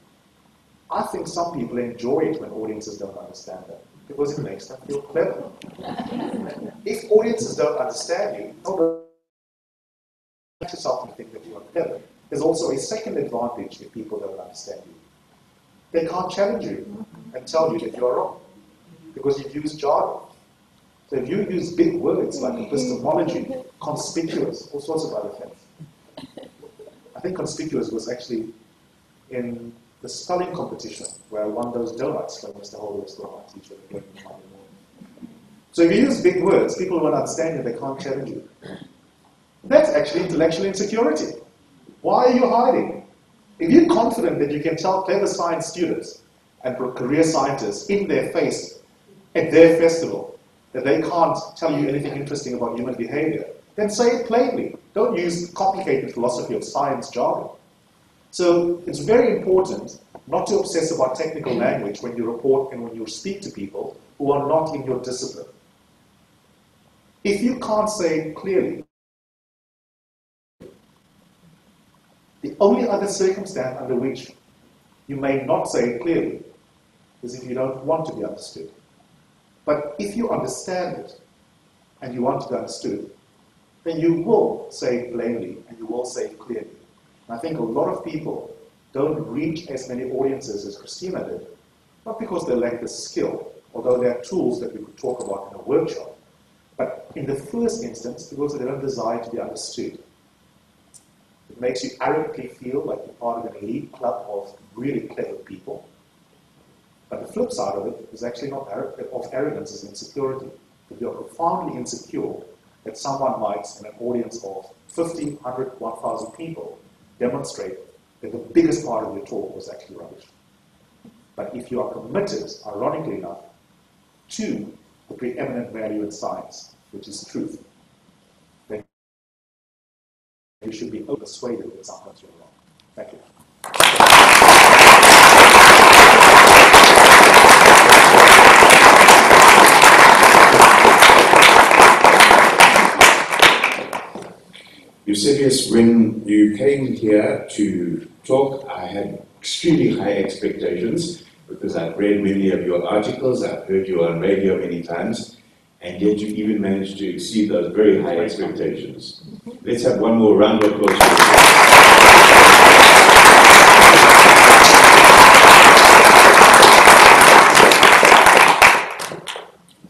I think some people enjoy it when audiences don't understand them because it makes them feel clever. if audiences don't understand you, don't let yourself and think that you are clever. There's also a second advantage if people don't understand you. They can't challenge you and tell you that you are wrong because you've used jargon. So if you use big words like epistemology, conspicuous, all sorts of other things. I think conspicuous was actually in the spelling competition where won those donuts from Mr. Holder's my teacher. So if you use big words, people won't understand you, they can't challenge you. That's actually intellectual insecurity. Why are you hiding? If you're confident that you can tell clever science students and career scientists in their face at their festival that they can't tell you anything interesting about human behavior, then say it plainly. Don't use complicated philosophy of science jargon. So it's very important not to obsess about technical language when you report and when you speak to people who are not in your discipline. If you can't say clearly, the only other circumstance under which you may not say it clearly is if you don't want to be understood. But if you understand it and you want to be understood, then you will say it plainly and you will say it clearly. I think a lot of people don't reach as many audiences as Christina did, not because they lack the skill, although there are tools that we could talk about in a workshop, but in the first instance, because they don't desire to be understood. It makes you arrogantly feel like you're part of an elite club of really clever people. But the flip side of it is actually not of arrogance, is insecurity. If you're profoundly insecure that someone might, in an audience of 50, 100, 1,000 people, demonstrate that the biggest part of your talk was actually rubbish. But if you are committed, ironically enough, to the preeminent value in science, which is truth, then you should be persuaded that sometimes you're wrong. Thank you. Eusebius, when you came here to talk, I had extremely high expectations because I've read many of your articles, I've heard you on radio many times, and yet you even managed to exceed those very high expectations. Let's have one more round of applause.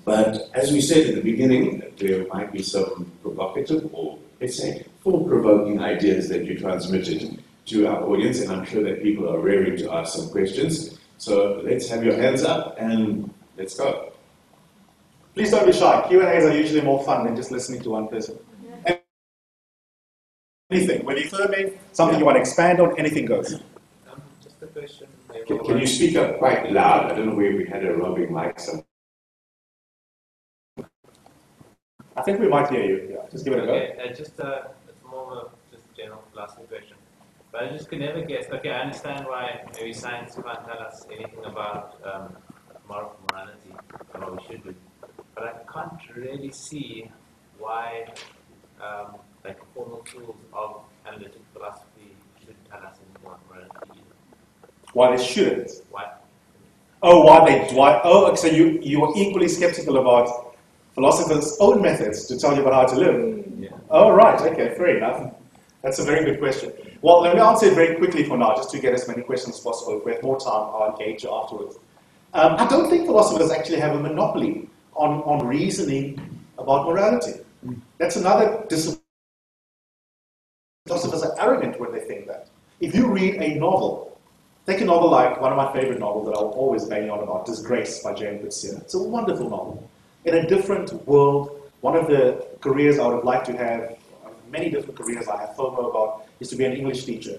But as we said at the beginning, there might be some provocative or, let's say, thought provoking ideas that you transmitted to our audience, and I'm sure that people are raring to ask some questions. So let's have your hands up and let's go. Please don't be shy. Q&As are usually more fun than just listening to one person. Anything. When you throw me something you want to expand on, anything goes. Um, just a question. Can, can you speak up quite loud? I don't know where we had a roving mic somewhere. I think we might hear you. Yeah, just give it a go. Okay, uh, just uh, it's more of a just general philosophy question. But I just could never guess. Okay, I understand why maybe science can't tell us anything about um, moral morality and what we should do. But I can't really see why um, like formal tools of analytic philosophy should tell us anything about morality. Why they shouldn't. Why? Oh, why they why? Oh, so you you are equally skeptical about philosophers' own methods to tell you about how to live. Yeah. Oh, right. Okay, fair enough. That's a very good question. Well, let me answer it very quickly for now, just to get as many questions as possible. If we have more time, I'll engage you afterwards. Um, I don't think philosophers actually have a monopoly on, on reasoning about morality. That's another discipline. Philosophers are arrogant when they think that. If you read a novel, take a novel like one of my favorite novels that I'll always bang on about, Disgrace by J.M. Coetzee. It's a wonderful novel. In a different world, one of the careers I would have liked to have, many different careers I have FOMO about, is to be an English teacher.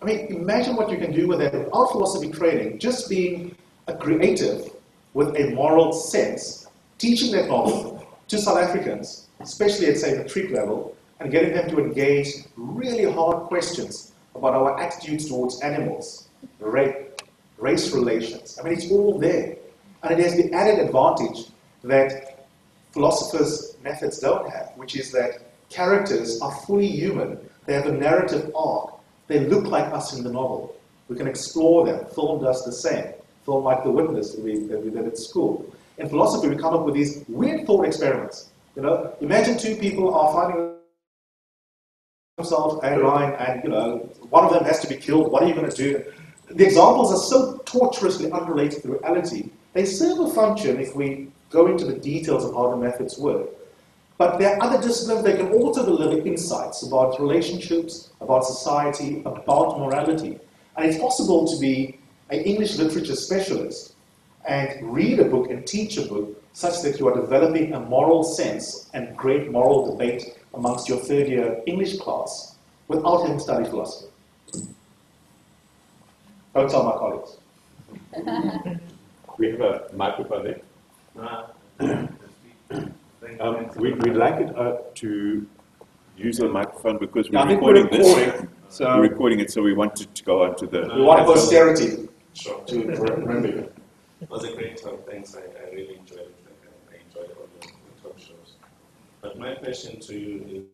I mean, imagine what you can do with that without philosophy training, just being a creative with a moral sense, teaching that novel to South Africans, especially at, say, matric level, and getting them to engage really hard questions about our attitudes towards animals, rape, race relations. I mean, it's all there. And it has the added advantage that philosophers' methods don't have, which is that characters are fully human. They have a narrative arc. They look like us in the novel. We can explore them. Film does the same. Film like The Witness that we, that we did at school. In philosophy, we come up with these weird thought experiments. You know, imagine two people are finding themselves and Ryan, and you know, one of them has to be killed. What are you going to do? The examples are so torturously unrelated to reality. They serve a function if we go into the details of how the methods work. But there are other disciplines that can also deliver insights about relationships, about society, about morality. And it's possible to be an English literature specialist and read a book and teach a book such that you are developing a moral sense and great moral debate amongst your third year English class without having studied philosophy. Don't tell my colleagues. We have a microphone there. Uh, Um, we, we'd like it uh, to use the microphone because we're I think we're recording this. recording, We're recording it, so we wanted to go on to the. we want posterity Sure. to remember you. It was a great talk. Thanks. I, I really enjoyed it. I, I enjoyed all your, your talk shows. But my question to you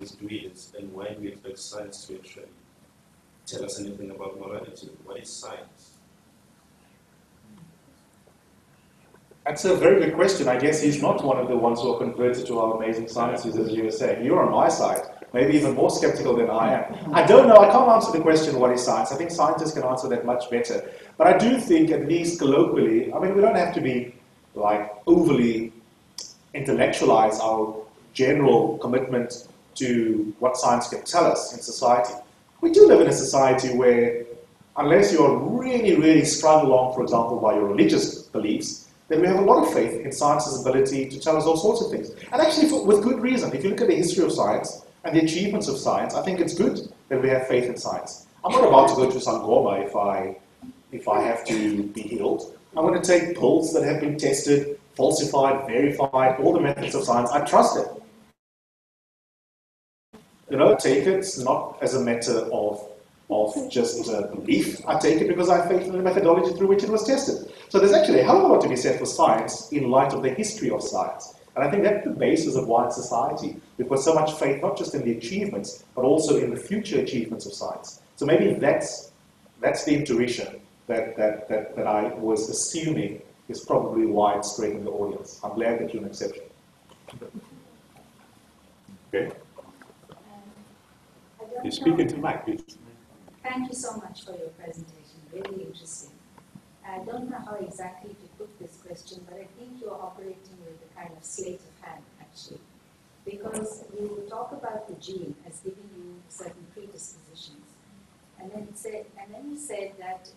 is, is do we and why do we expect science to actually tell us anything about morality? What is science? That's a very good question. I guess he's not one of the ones who are converted to our amazing sciences, as you were saying. You're on my side, maybe even more skeptical than I am. I don't know. I can't answer the question, what is science? I think scientists can answer that much better. But I do think, at least colloquially, I mean, we don't have to be like overly intellectualize our general commitment to what science can tell us in society. We do live in a society where, unless you're really, really strung along, for example, by your religious beliefs, then we have a lot of faith in science's ability to tell us all sorts of things. And actually, for, with good reason. If you look at the history of science and the achievements of science, I think it's good that we have faith in science. I'm not about to go to Sangoma if I, if I have to be healed. I'm going to take pills that have been tested, falsified, verified, all the methods of science. I trust it. You know, take it not as a matter of of just uh, belief. I take it because I have faith in the methodology through which it was tested. So there's actually a hell of a lot to be said for science in light of the history of science. And I think that's the basis of why in society we've got so much faith not just in the achievements, but also in the future achievements of science. So maybe that's, that's the intuition that, that, that, that I was assuming is probably widespread in the audience. I'm glad that you're an exception. Okay, you speak into mic, please. Thank you so much for your presentation, really interesting. Uh, I don't know how exactly to put this question, but I think you're operating with a kind of sleight of hand, actually. Because you talk about the gene as giving you certain predispositions. And then, said, and then you said that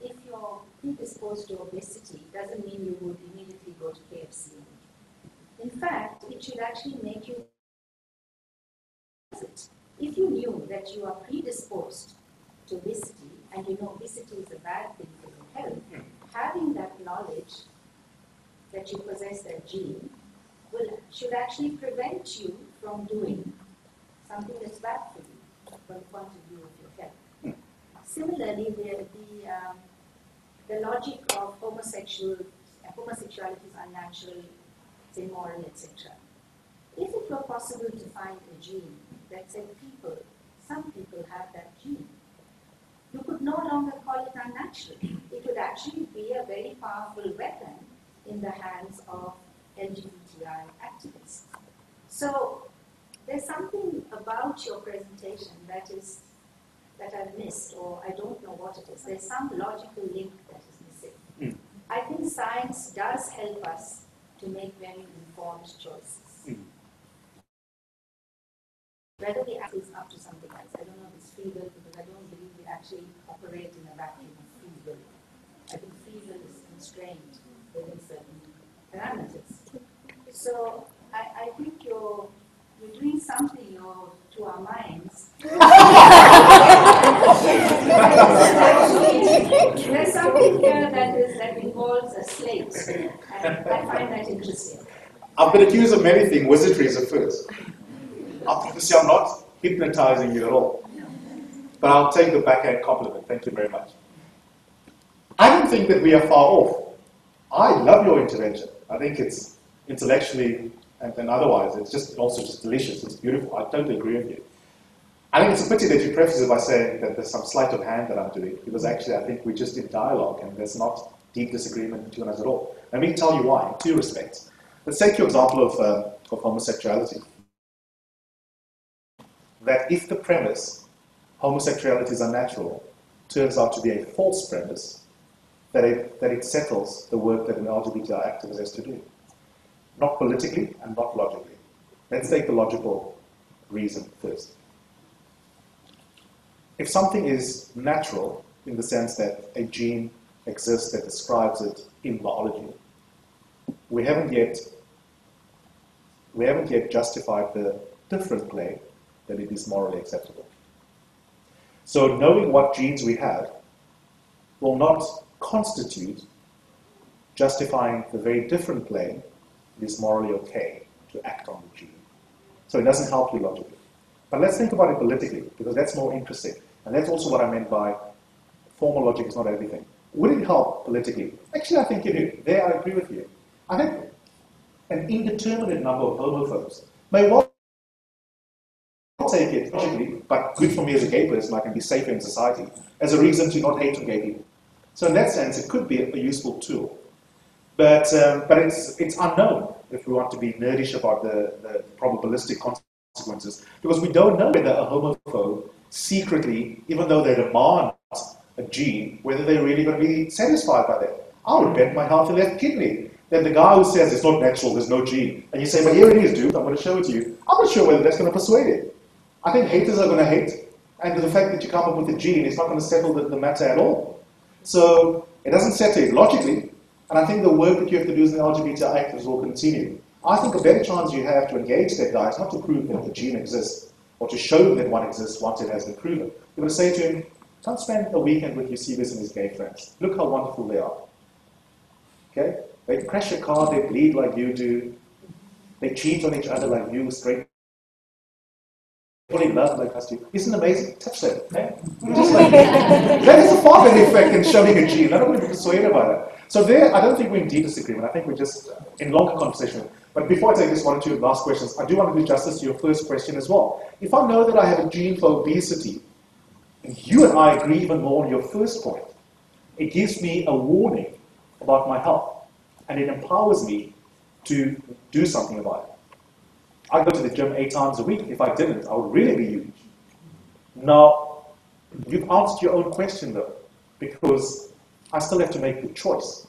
if you're predisposed to obesity, it doesn't mean you would immediately go to KFC. In fact, it should actually make you if you knew that you are predisposed to obesity, and you know obesity is a bad thing for your health, having that knowledge that you possess that gene will should actually prevent you from doing something that's bad for you from the point of view of your health. Similarly, the the, um, the logic of homosexual homosexuality is unnatural, it's immoral, etc. If it were possible to find a gene that said people, some people have that gene, you could no longer call it unnatural. It would actually be a very powerful weapon in the hands of LGBTI activists. So there's something about your presentation that is that I've missed, or I don't know what it is. There's some logical link that is missing. Mm. I think science does help us to make very informed choices. Mm. Whether the act is up to something else, I don't know if it's free will because I don't believe we actually operate in a vacuum of free will. I think free will is constrained within certain parameters. So I, I think you're you're doing something to our minds. There's something here that is that involves a slate, I find that interesting. I've been accused of many things. Wizardry is a first. Obviously, I'm not hypnotizing you at all. But I'll take the backhand compliment. Thank you very much. I don't think that we are far off. I love your intervention. I think it's intellectually and, and otherwise, it's just also just delicious. It's beautiful. I totally agree with you. I think it's a pity that you preface it by saying that there's some sleight of hand that I'm doing, because actually I think we're just in dialogue and there's not deep disagreement between us at all. Let me tell you why, in two respects. Let's take your example of, uh, of homosexuality. That if the premise, homosexuality is unnatural, turns out to be a false premise, that it, that it settles the work that an LGBTI activist has to do. Not politically and not logically. Let's take the logical reason first. If something is natural, in the sense that a gene exists that describes it in biology, we haven't yet we haven't yet justified the different claim that it is morally acceptable. So knowing what genes we have will not constitute justifying the very different claim it is morally okay to act on the gene. So it doesn't help you logically. But let's think about it politically, because that's more interesting. And that's also what I meant by formal logic is not everything. Would it help politically? Actually, I think it did. There, I agree with you. I think an indeterminate number of homophobes may well take it logically, but good for me as a gay person, I can be safer in society, as a reason to not hate on gay people. So in that sense, it could be a, a useful tool. But, um, but it's, it's unknown if we want to be nerdish about the, the probabilistic consequences, because we don't know whether a homophobe secretly, even though they demand a gene, whether they're really going to be satisfied by that. I would bet my healthy left kidney that the guy who says it's not natural, there's no gene, and you say, but here it is, dude, I'm going to show it to you. I'm not sure whether that's going to persuade it. I think haters are going to hate, and the fact that you come up with a gene is not going to settle the, the matter at all. So it doesn't settle it logically, and I think the work that you have to do as an LGBT activist will continue. I think a better chance you have to engage that guy is not to prove that the gene exists, or to show that one exists once it has been proven. You're going to say to him, come spend a weekend with Eusebius and his gay friends. Look how wonderful they are. Okay? They crash a car, they bleed like you do. They cheat on each other like you, straight in love like us do. Isn't amazing? Touch that. Eh? Just like, that is a better effect than showing a gene. I don't want to be persuaded by that. So there, I don't think we're in deep disagreement. I think we're just in longer conversation. But before I take this one or two last questions, I do want to do justice to your first question as well. If I know that I have a gene for obesity, you and I agree even more on your first point, it gives me a warning about my health, and it empowers me to do something about it. I go to the gym eight times a week. If I didn't, I would really be huge. Now, you've answered your own question though, because I still have to make the choice.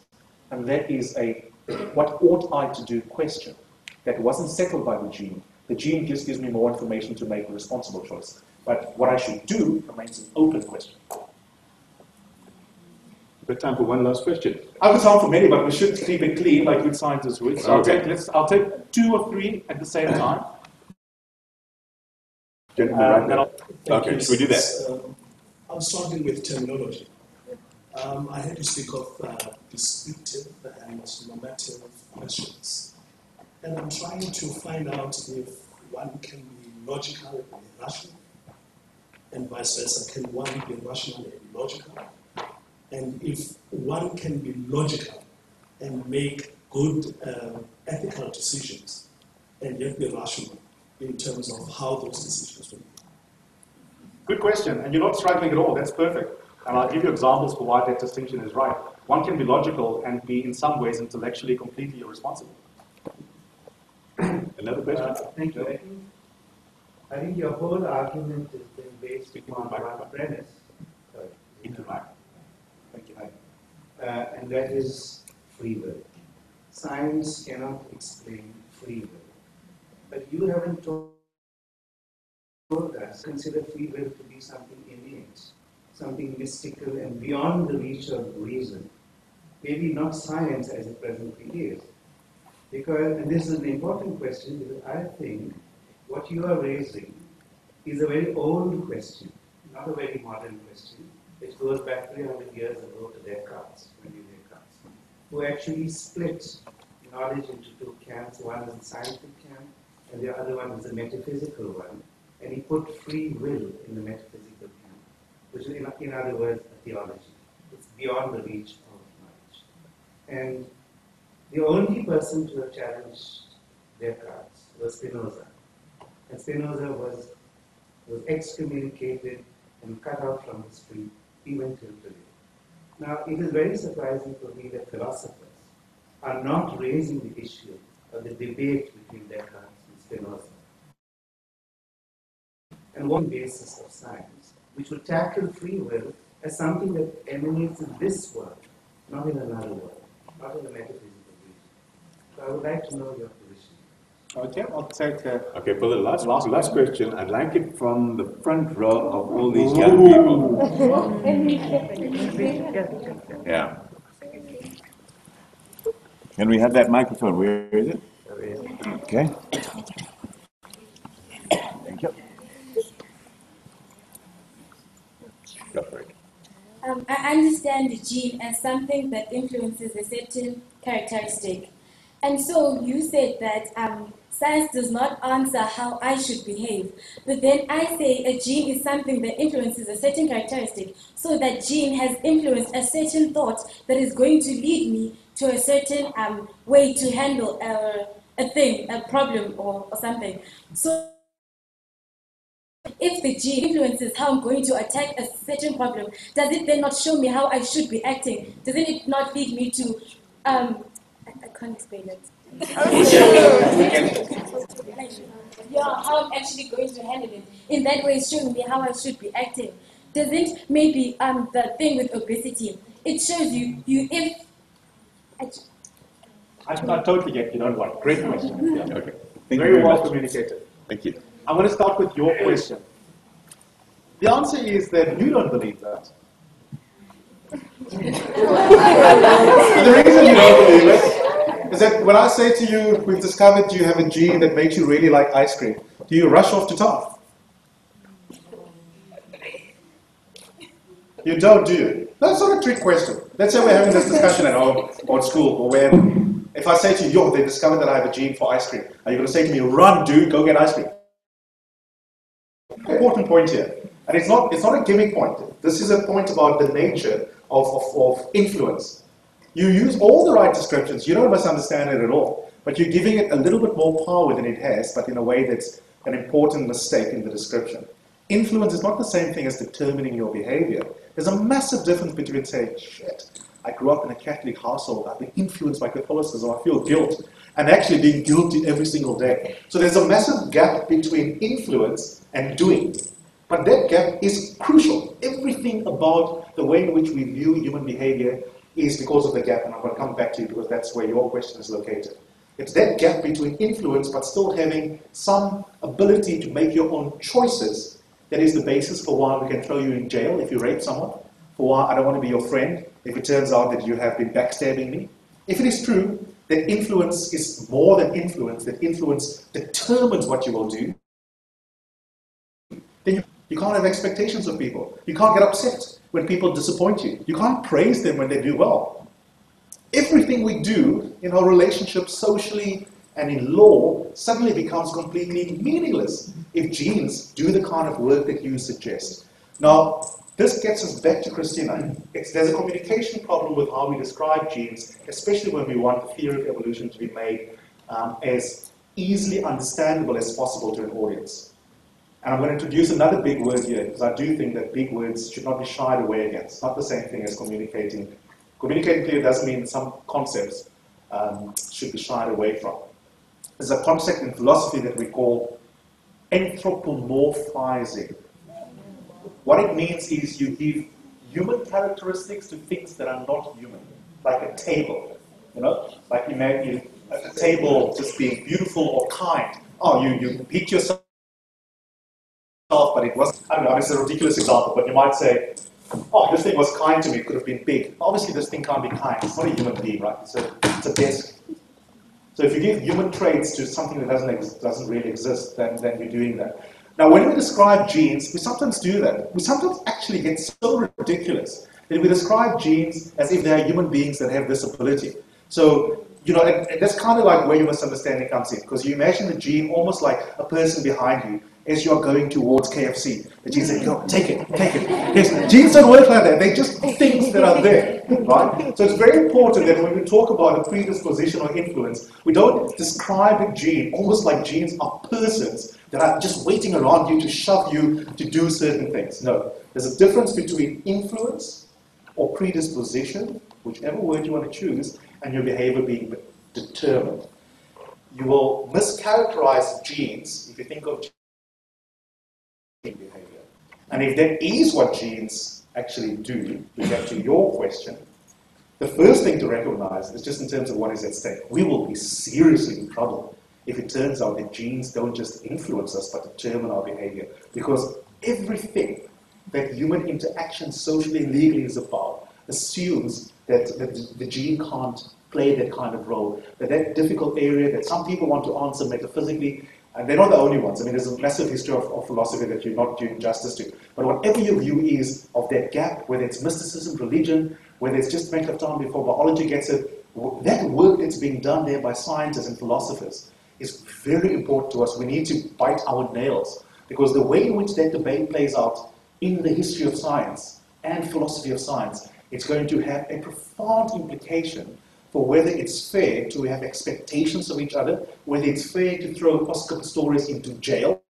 And that is a what ought I to do question that wasn't settled by the gene. The gene just gives me more information to make a responsible choice. But what I should do remains an open question. We've got time for one last question. I have time for many, but we should keep it clean like good scientists would. So I'll, Okay. take, let's, I'll take two or three at the same time. Gentlemen, Um, right then there. I'll- Okay, Thank you. should we do that? Um, I'm starting with terminology. Um, I had to speak of uh, descriptive and normative questions. And I'm trying to find out if one can be logical and rational, and vice versa. Can one be rational and logical? And if one can be logical and make good uh, ethical decisions, and yet be rational in terms of how those decisions will be. Good question, and you're not struggling at all. That's perfect. And I'll give you examples for why that distinction is right. One can be logical and be, in some ways, intellectually completely irresponsible. Another question? Uh, Thank you. I think, I think your whole argument has been based Speak upon into one premise. Sorry. Into the mic. Uh, and that is free will. Science cannot explain free will. But you haven't told us, consider free will to be something innate, something mystical and beyond the reach of reason. Maybe not science as it presently is. Because, and this is an important question because I think what you are raising is a very old question, not a very modern question. It goes back 300 years ago to Descartes, Rene Descartes, who actually split knowledge into two camps. One is the scientific camp, and the other one is the metaphysical one. And he put free will in the metaphysical camp, which is, in, other words, a theology. It's beyond the reach of knowledge. And the only person to have challenged Descartes was Spinoza. And Spinoza was, was excommunicated and cut out from the history even till today. Now, it is very surprising for me that philosophers are not raising the issue of the debate between Descartes and Spinoza. And one basis of science, which would tackle free will as something that emanates in this world, not in another world, not in the metaphysical region. So I would like to know your. Okay, I'll take. Uh, Okay, for the last, last, last question, I'd like it from the front row of all these young people. Yeah. Can we have that microphone? Where is it? Okay. Thank you. Go for it. Um, I understand the gene as something that influences a certain characteristic. And so you said that um, science does not answer how I should behave. But then I say a gene is something that influences a certain characteristic. So that gene has influenced a certain thought that is going to lead me to a certain um, way to handle a, a thing, a problem, or, or something. So if the gene influences how I'm going to attack a certain problem, does it then not show me how I should be acting? Doesn't it not lead me to, um, can't explain it. yeah, how I'm actually going to handle it. In that way, it's showing me how I should be acting. Doesn't maybe um the thing with obesity? It shows you you if. I, I, I totally get you, don't worry. Great question. Yeah. Okay. Thank Very you well much. communicated. Thank you. I'm going to start with your question. The answer is that you don't believe that. the reason you don't believe it is that when I say to you, we've discovered you have a gene that makes you really like ice cream, do you rush off to town? You don't, do you? That's not a trick question. Let's say we're having this discussion at home or at school or wherever. If I say to you, yo, they discovered that I have a gene for ice cream, are you going to say to me, run, dude, go get ice cream? Important point here. And it's not, it's not a gimmick point. This is a point about the nature of, of, of influence. You use all the right descriptions, you don't misunderstand it at all, but you're giving it a little bit more power than it has, but in a way that's an important mistake in the description. Influence is not the same thing as determining your behavior. There's a massive difference between saying, shit, I grew up in a Catholic household, I've been influenced by Catholicism, I feel guilt, and actually being guilty every single day. So there's a massive gap between influence and doing. But that gap is crucial. Everything about the way in which we view human behavior is because of the gap, and I'm going to come back to you because that's where your question is located. It's that gap between influence but still having some ability to make your own choices that is the basis for why we can throw you in jail if you rape someone, for why I don't want to be your friend if it turns out that you have been backstabbing me. If it is true that influence is more than influence, that influence determines what you will do, then you, you can't have expectations of people. You can't get upset when people disappoint you. You can't praise them when they do well. Everything we do in our relationships, socially and in law, suddenly becomes completely meaningless if genes do the kind of work that you suggest. Now, this gets us back to Christina. It's, there's a communication problem with how we describe genes, especially when we want the theory of evolution to be made um, as easily understandable as possible to an audience. And I'm going to introduce another big word here because I do think that big words should not be shied away against. It's not the same thing as communicating. Communicating clearly doesn't mean some concepts um, should be shied away from. There's a concept in philosophy that we call anthropomorphizing. What it means is you give human characteristics to things that are not human, like a table. You know, like imagine a table just being beautiful or kind. Oh, you, you pick yourself but it was, I don't know, it's a ridiculous example, but you might say, oh, this thing was kind to me, it could have been big. Obviously, this thing can't be kind. It's not a human being, right? It's a, it's a desk. So if you give human traits to something that doesn't, doesn't really exist, then, then you're doing that. Now, when we describe genes, we sometimes do that. We sometimes actually get so ridiculous that we describe genes as if they are human beings that have this ability. So, you know, and, and that's kind of like where your misunderstanding comes in, because you imagine the gene almost like a person behind you as you're going towards KFC. The gene says, Yo, take it, take it. Yes, genes don't work like that. They're just things that are there, right? So it's very important that when we talk about a predisposition or influence, we don't describe a gene almost like genes are persons that are just waiting around you to shove you to do certain things. No, there's a difference between influence or predisposition, whichever word you want to choose, and your behavior being determined. You will mischaracterize genes if you think of behavior. And if that is what genes actually do, to get to your question, the first thing to recognize is just in terms of what is at stake. We will be seriously in trouble if it turns out that genes don't just influence us but determine our behavior. Because everything that human interaction socially and legally is about assumes that, that the gene can't play that kind of role. That that difficult area that some people want to answer metaphysically and they're not the only ones. I mean, there's a massive history of, of, philosophy that you're not doing justice to. But whatever your view is of that gap, whether it's mysticism, religion, whether it's just a matter of time before biology gets it, that work that's being done there by scientists and philosophers is very important to us. We need to bite our nails because the way in which that debate plays out in the history of science and philosophy of science, it's going to have a profound implication for whether it's fair to have expectations of each other, whether it's fair to throw Oscar Pistorius into jail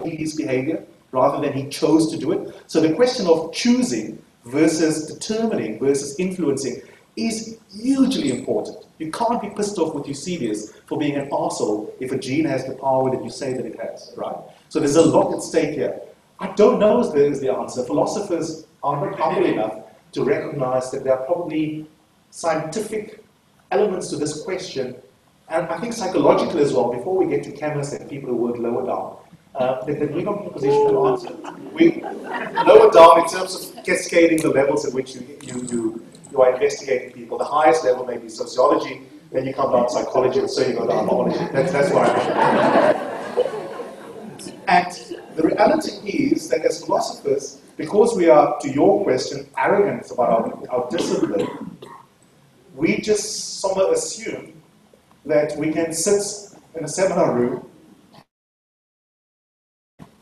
for his behavior rather than he chose to do it. So the question of choosing versus determining versus influencing is hugely important. You can't be pissed off with Eusebius for being an arsehole if a gene has the power that you say that it has, right? So there's a lot at stake here. I don't know if there is the answer. Philosophers are not humble enough to recognize that there are probably scientific elements to this question, and I think psychological as well, before we get to chemists and people who work lower down, uh, that, we're not in a position to answer. We lower down in terms of cascading the levels at which you, you, you, you are investigating people. The highest level may be sociology, then you come down to psychology, and so you go down to anthropology. That's, that's where I'm And the reality is that as philosophers, because we are, to your question, arrogant about our, our discipline, we just somehow assume that we can sit in a seminar room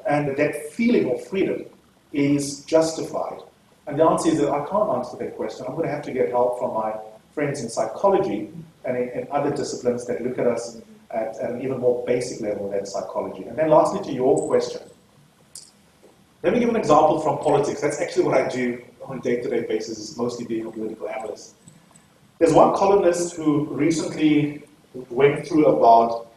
and that feeling of freedom is justified. And the answer is that I can't answer that question. I'm going to have to get help from my friends in psychology and in, in other disciplines that look at us at, at an even more basic level than psychology. And then lastly, to your question. Let me give an example from politics. That's actually what I do on a day-to-day basis, is mostly being a political analyst. There's one columnist who recently went through about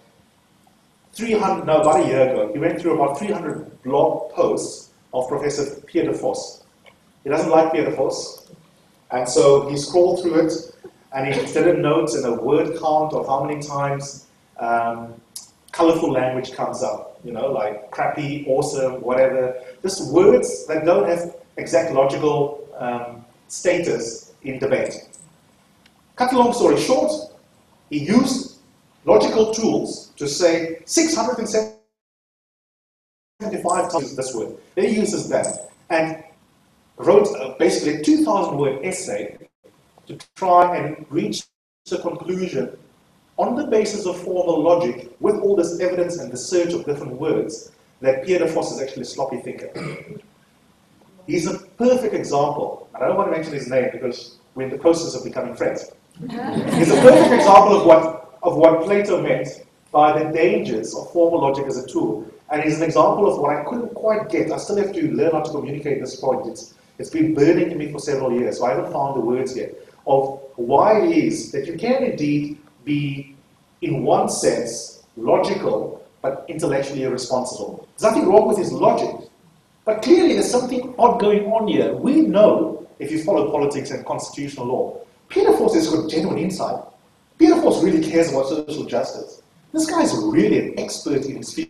300, no, about a year ago, he went through about 300 blog posts of Professor Pierre de Vos. He doesn't like Pierre de Vos, and so he scrolled through it and he did a note and a word count of how many times um, colorful language comes up, you know, like crappy, awesome, whatever. Just words that don't have exact logical um, status in debate. Cut a long story short, he used logical tools to say 675 times this word. Then he uses that and wrote a, basically a 2,000 word essay to try and reach the conclusion on the basis of formal logic with all this evidence and the search of different words that Pierre de Vos is actually a sloppy thinker. He's a perfect example, and I don't want to mention his name because we're in the process of becoming friends. He's a perfect example of what, of what Plato meant by the dangers of formal logic as a tool. And he's an example of what I couldn't quite get. I still have to learn how to communicate this point. It's, it's been burning in me for several years, so I haven't found the words yet, of why it is that you can indeed be, in one sense, logical, but intellectually irresponsible. There's nothing wrong with his logic, but clearly there's something odd going on here. We know, if you follow politics and constitutional law, Pierre de Vos has got genuine insight. Pierre de Vos really cares about social justice. This guy is really an expert in field.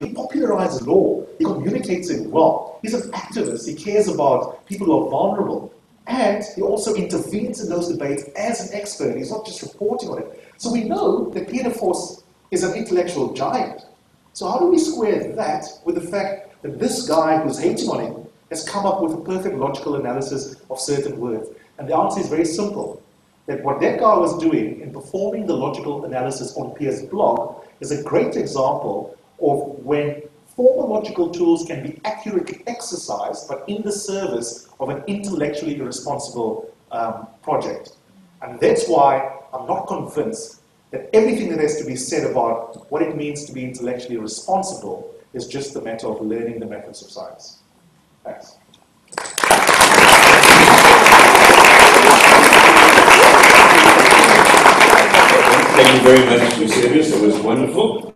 He popularizes law. He communicates it well. He's an activist. He cares about people who are vulnerable. And he also intervenes in those debates as an expert. He's not just reporting on it. So we know that Pierre de Vos is an intellectual giant. So how do we square that with the fact that this guy who's hating on him has come up with a perfect logical analysis of certain words? And the answer is very simple. That what guy was doing in performing the logical analysis on Pierre's blog is a great example of when formal logical tools can be accurately exercised, but in the service of an intellectually irresponsible um, project. And that's why I'm not convinced that everything that has to be said about what it means to be intellectually responsible is just a matter of learning the methods of science. Thanks. Thank you very much, Eusebius. It was wonderful.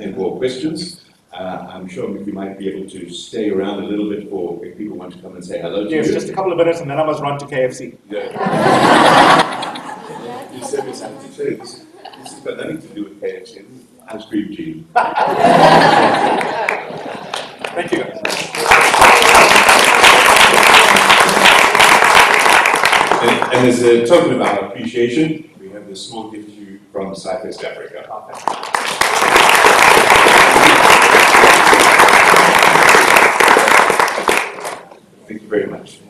Any more questions, uh, I'm sure you might be able to stay around a little bit for if people want to come and say hello to Yes, you. just a couple of minutes and then I must run to KFC. Yeah. Eusebius, I have to tell you, this, this has got nothing to do with KFC. Ice cream gene. Thank you. And, as a token of our appreciation, we have this small gift to you from Scifest Africa. Thank you very much.